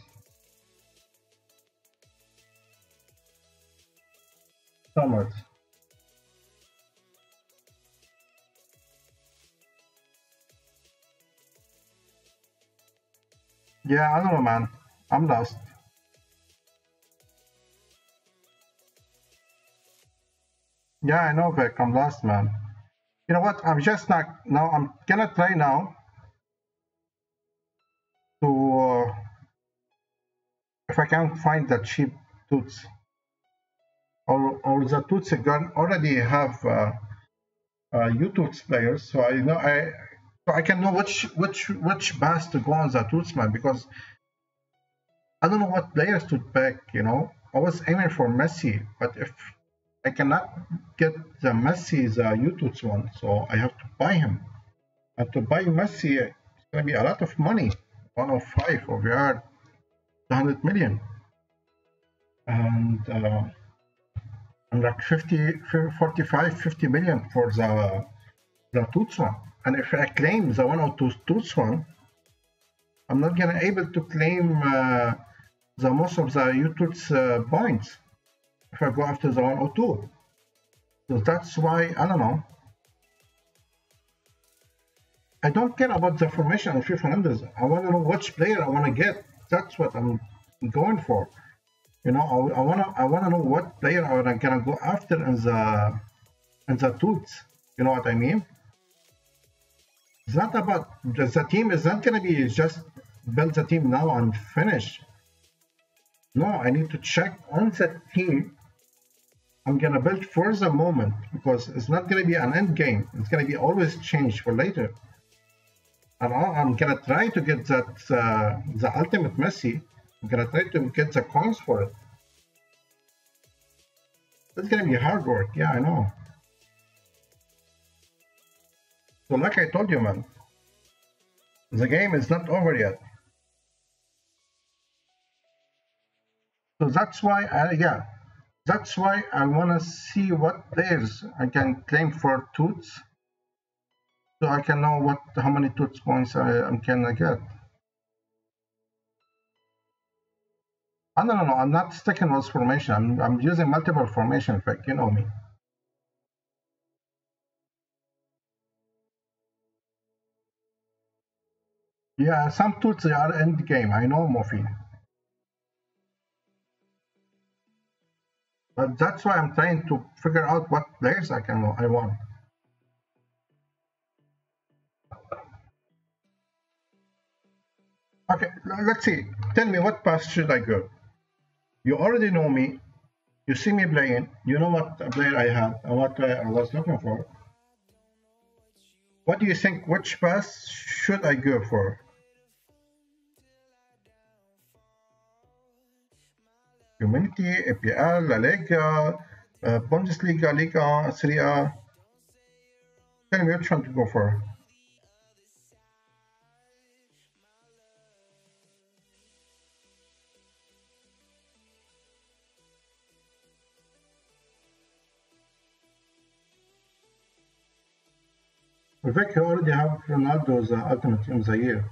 Sommer's. Yeah, I don't know, man. I'm lost. Yeah, I know, Vic. I'm lost, man. You know what? I'm just not. Now, I'm gonna try now to uh, if I can find the cheap toots or, or the toots gun already have uh, uh, UTOTS players, so I know I so I can know which which which bass to go on the Tootsman because I don't know what players to pick. You know, I was aiming for Messi, but if I cannot get the Messi the UTOTS one, so I have to buy him. And to buy Messi, it's gonna be a lot of money. 105 or we are 100 million and uh, and like 50 45 50 million for the the one and if I claim the one or two one I'm not gonna able to claim uh, the most of the UTOTS uh, points if I go after the 102. So that's why, I don't know. I don't care about the formation of FIFA Fernandez. I want to know which player I want to get. That's what I'm going for. You know, I, I wanna I wanna know what player I'm gonna go after in the in the toots. You know what I mean? It's not about the team is not gonna be just build the team now and finish. No, I need to check on the team I'm gonna build for the moment because it's not gonna be an end game. It's gonna be always changed for later. And I'm gonna try to get that uh, the ultimate Messi I'm gonna try to get the coins for it. It's gonna be hard work, yeah, I know. So like I told you, man, the game is not over yet. So that's why, I, yeah, that's why I wanna see what players I can claim for toots, so I can know what how many toots points I, um, I can get. Oh, no, no, no, I'm not sticking with formation. I'm, I'm using multiple formation effect, you know me. Yeah, some Toots are end game. I know, Mofi. But that's why I'm trying to figure out what players I can I want. Okay, let's see. Tell me what path should I go? You already know me. You see me playing. You know what player I have and what I was looking for. What do you think? Which pass should I go for? Humanity, EPL, La Liga, uh, Bundesliga, Liga, Serie A. Tell me which one to go for. In fact, he already have Ronaldo's uh, Ultimate Team of the Year.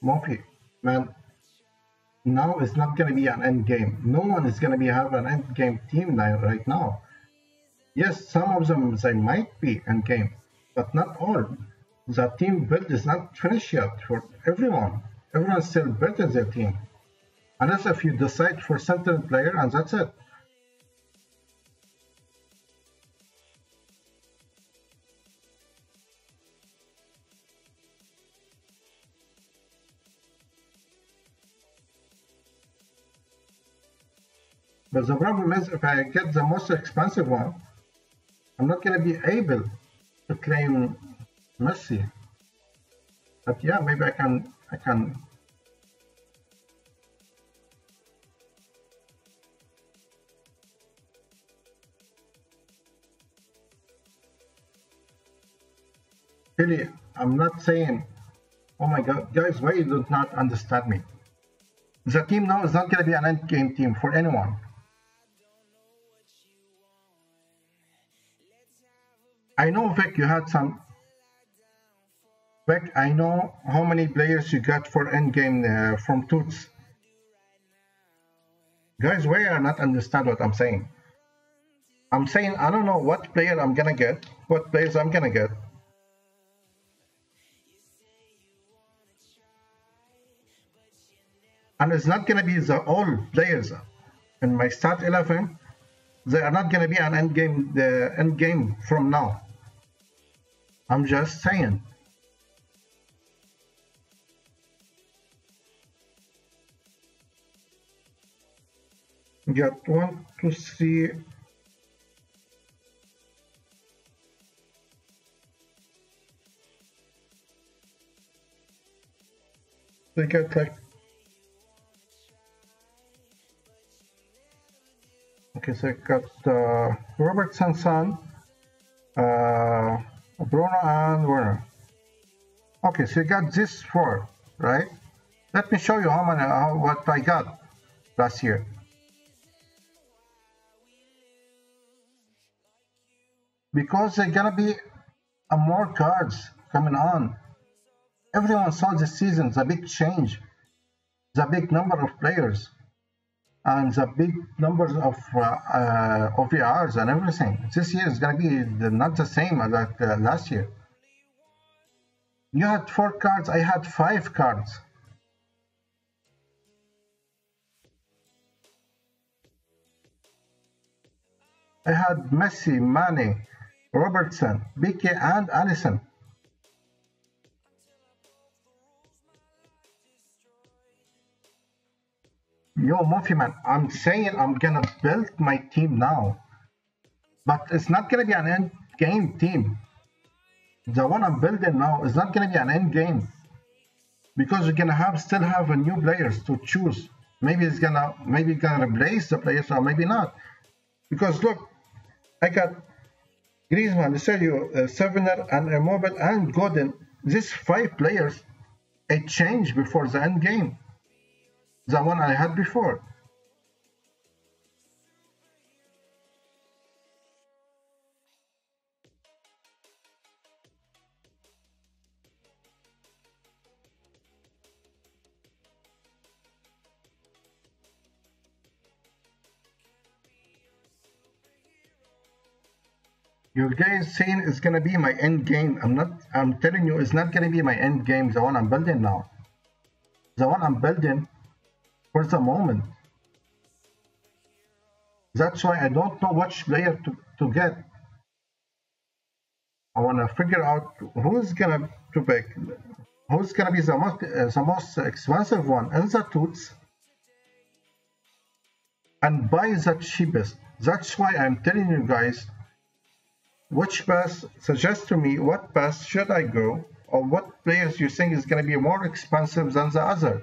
Mofi, man, now it's not going to be an end game. No one is going to be have an end game team right now. Yes, some of them they might be end game, but not all. The team build is not finished yet for everyone everyone still building their team. Unless if you decide for certain player and that's it. But the problem is if I get the most expensive one, I'm not going to be able to claim Messi. But yeah, maybe I can I can Really, I'm not saying, oh my god, guys, why you do not understand me? The team now is not going to be an end game team for anyone. I know, Vic, you had some Beck, I know how many players you got for endgame uh, from Toots. Guys, why are not understand what I'm saying? I'm saying I don't know what player I'm gonna get, what players I'm gonna get. And it's not gonna be the all players in my start 11. They are not gonna be an end game, the end game from now. I'm just saying. Get one to see they get like okay so I got uh, Robertson uh, Bruno and Werner. Okay so you got this four right? Let me show you how many how, what I got last year because there's gonna be uh, more cards coming on. Everyone saw this season the big change, the big number of players, and the big numbers of uh, uh, OVRs and everything. This year is gonna be not the same as uh, last year. You had four cards, I had five cards. I had Messi, Mane, Robertson, Pique, and Alisson. Yo, Mofi man, I'm saying I'm gonna build my team now. But it's not gonna be an end game team. The one I'm building now is not gonna be an end game. Because we're gonna have still have a new players to choose. Maybe it's gonna maybe gonna replace the players or maybe not. Because look, I got Griezmann, Sergio, uh, Sevener, and Immobile, and Godin. These five players, it changed before the end game. The one I had before. You guys saying it's gonna be my end game. I'm not I'm telling you it's not gonna be my end game, the one I'm building now. The one I'm building for the moment. That's why I don't know which player to, to get. I wanna figure out who's gonna to pick. Who's gonna be the most uh, the most expensive one in the toots and buy the cheapest. That's why I'm telling you guys which pass suggest to me what pass should I go or what players you think is going to be more expensive than the other.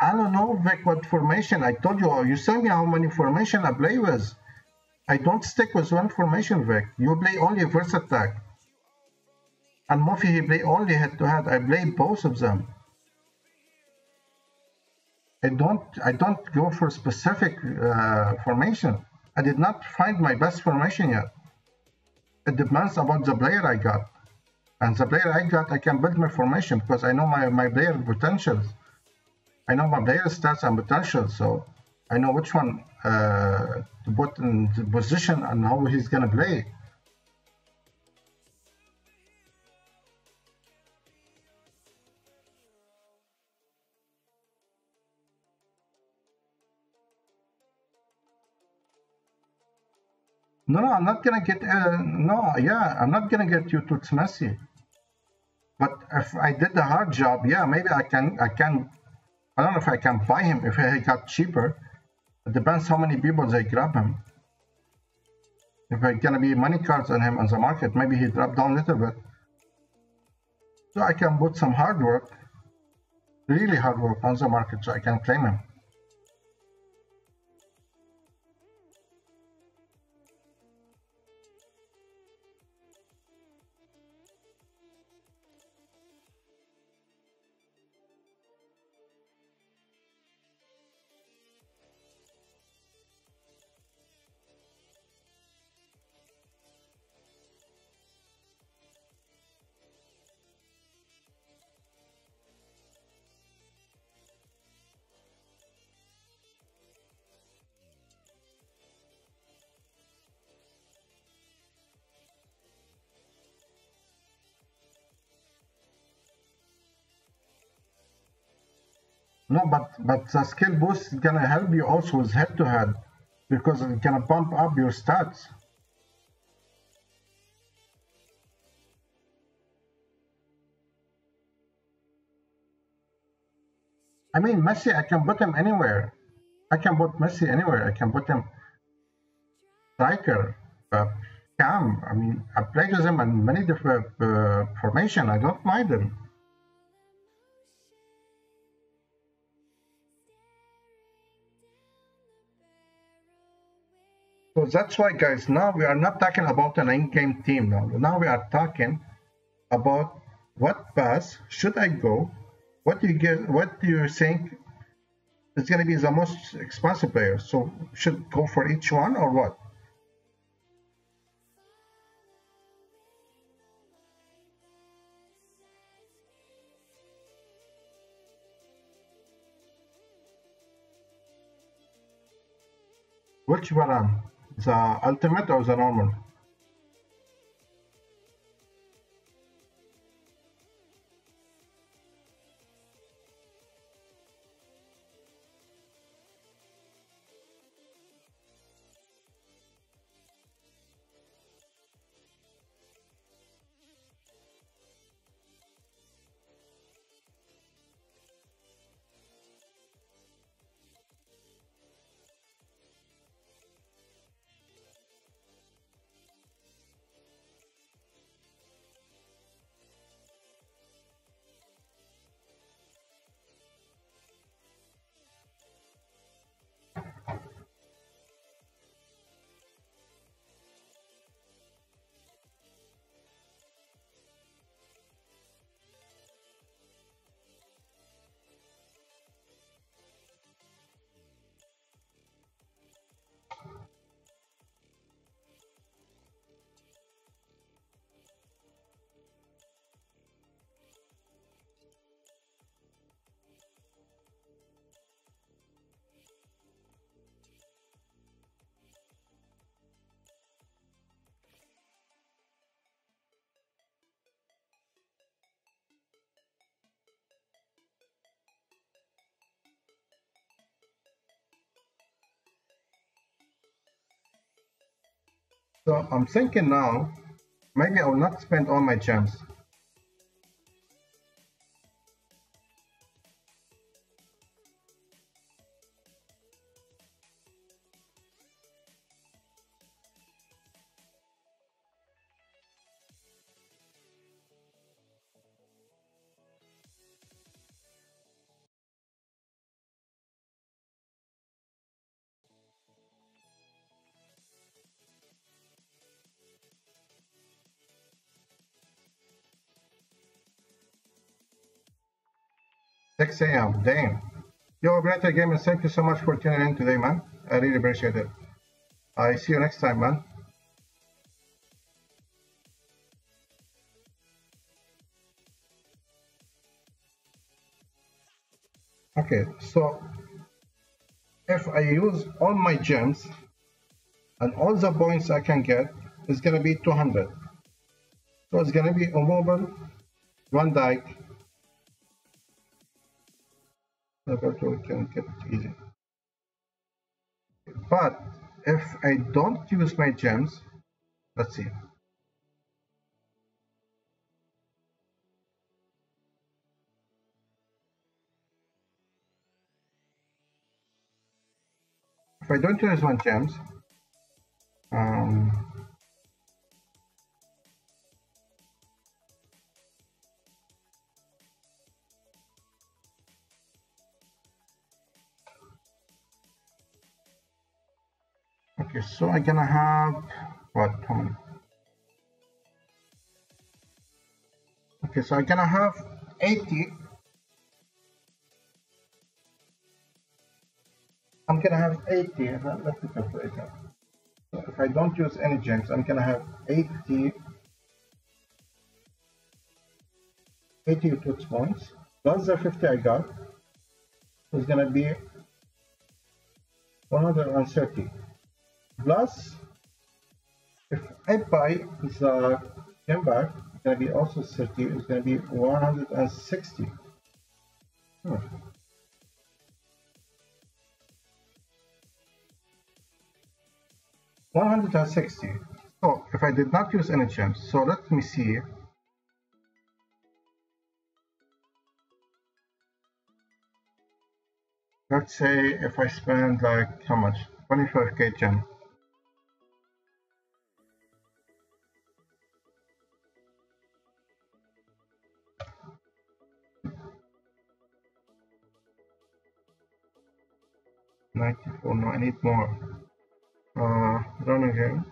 I don't know Vic what formation. I told you, you tell me how many formation I play with. I don't stick with one formation, Vic. You play only first attack. And Mofi, he play only head to head. I play both of them. I don't I don't go for specific uh, formation. I did not find my best formation yet. It depends about the player I got. And the player I got, I can build my formation because I know my, my player potentials. I know my player stats and potentials, so I know which one uh, to put in the position and how he's gonna play. No, no, I'm not gonna get. Uh, no, yeah, I'm not gonna get you to Messi. But if I did the hard job, yeah, maybe I can. I can. I don't know if I can buy him if he got cheaper. It depends how many people they grab him. If it's gonna be money cards on him on the market, maybe he drop down a little bit. So I can put some hard work, really hard work on the market, so I can claim him. No, but but the skill boost is gonna help you also with head to head because it's gonna bump up your stats. I mean, Messi, I can put him anywhere. I can put Messi anywhere. I can put him striker, uh, cam. I mean, I play with him in many different uh, formation. I don't mind him. So that's why, guys, now we are not talking about an in-game team now. Now we are talking about what path should I go? What do you get? What do you think is going to be the most expensive player? So should go for each one or what? Which one? The ultimate or the normal? So I'm thinking now, maybe I will not spend all my gems. Six a.m. Damn. Yo, Brighter Gamers, thank you so much for tuning in today, man. I really appreciate it. I see you next time, man. Okay, so if I use all my gems and all the points I can get, it's gonna be 200. So it's gonna be a mobile, Van Dijk, Roberto can get it easy. But if I don't use my gems, let's see. If I don't use my gems, um, Okay, so I'm gonna have what? Many? Okay, so I'm gonna have 80. I'm gonna have 80. Uh, let me calculate. So if I don't use any gems, I'm gonna have 80. 80 toots points plus the 50 I got. is gonna be 130 plus if I buy the back, it's to be also 30, it's to be 160. Hmm. One hundred and sixty. So if I did not use any gems, so let me see. Let's say if I spend like how much? 25k gem. Ninety-four. No, I need more. Uh, run again.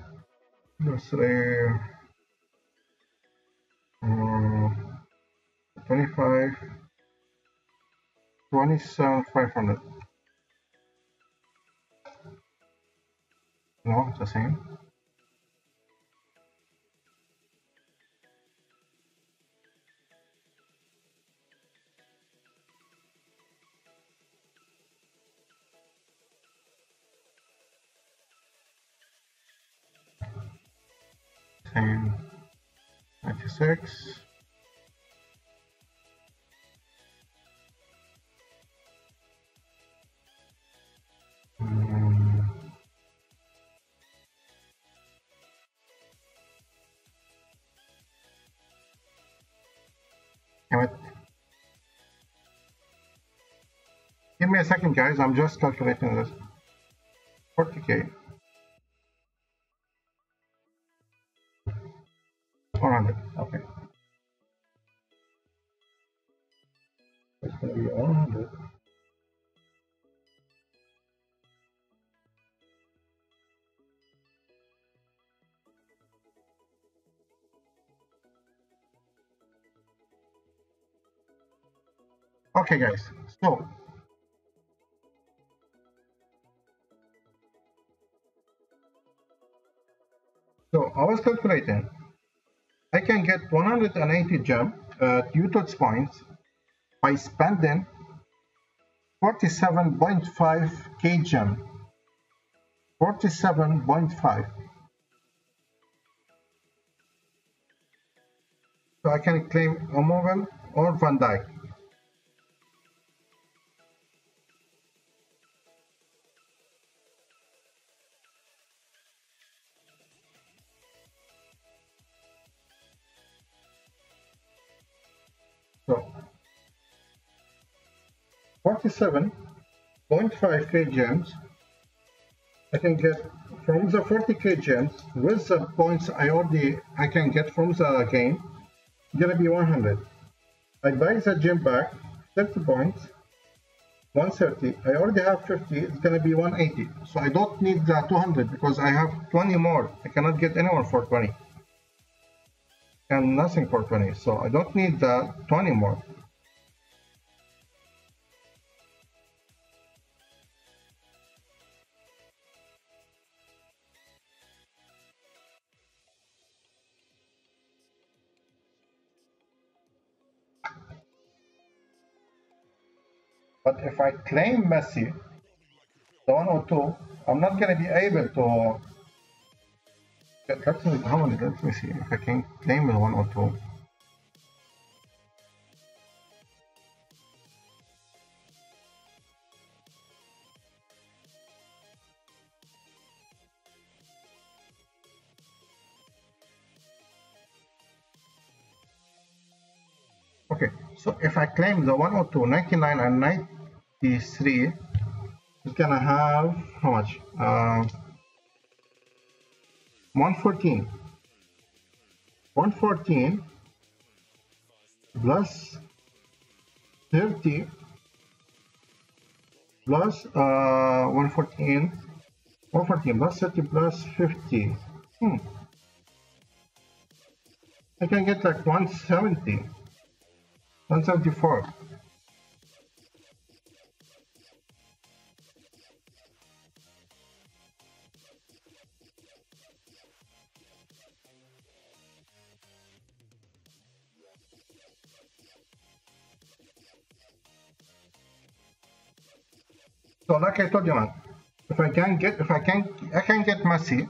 Let's say uh, 25, 27, 500. No, the same. And 96. Hmm. Damn it. Give me a second, guys. I'm just calculating this. 40k. 400. Okay. It's going to be 100. Okay, guys. So So I was calculating. I can get 180 gem at UTOTS uh, points by spending 47.5 k gem. 47.5. So I can claim Immobile or Van Dijk. So 47.5k gems. I can get from the 40k gems with the points I already I can get from the game gonna be 100 I buy the gem back 30 points 130 I already have 50 it's gonna be 180 so I don't need the 200 because I have 20 more. I cannot get anyone for 20 and nothing for 20 so I don't need the 20 more. But if I claim Messi the 102 I'm not going to be able to how many, let me see if I can claim the one or two. Okay, so if I claim the 102, 99 and 93, it's gonna have how much? Uh, 114 114 plus 30 plus uh, 114 114 plus 30 plus 50 hmm. I can get like 170 174 So like I told you, man, if I can get, if I can, I can get Messi.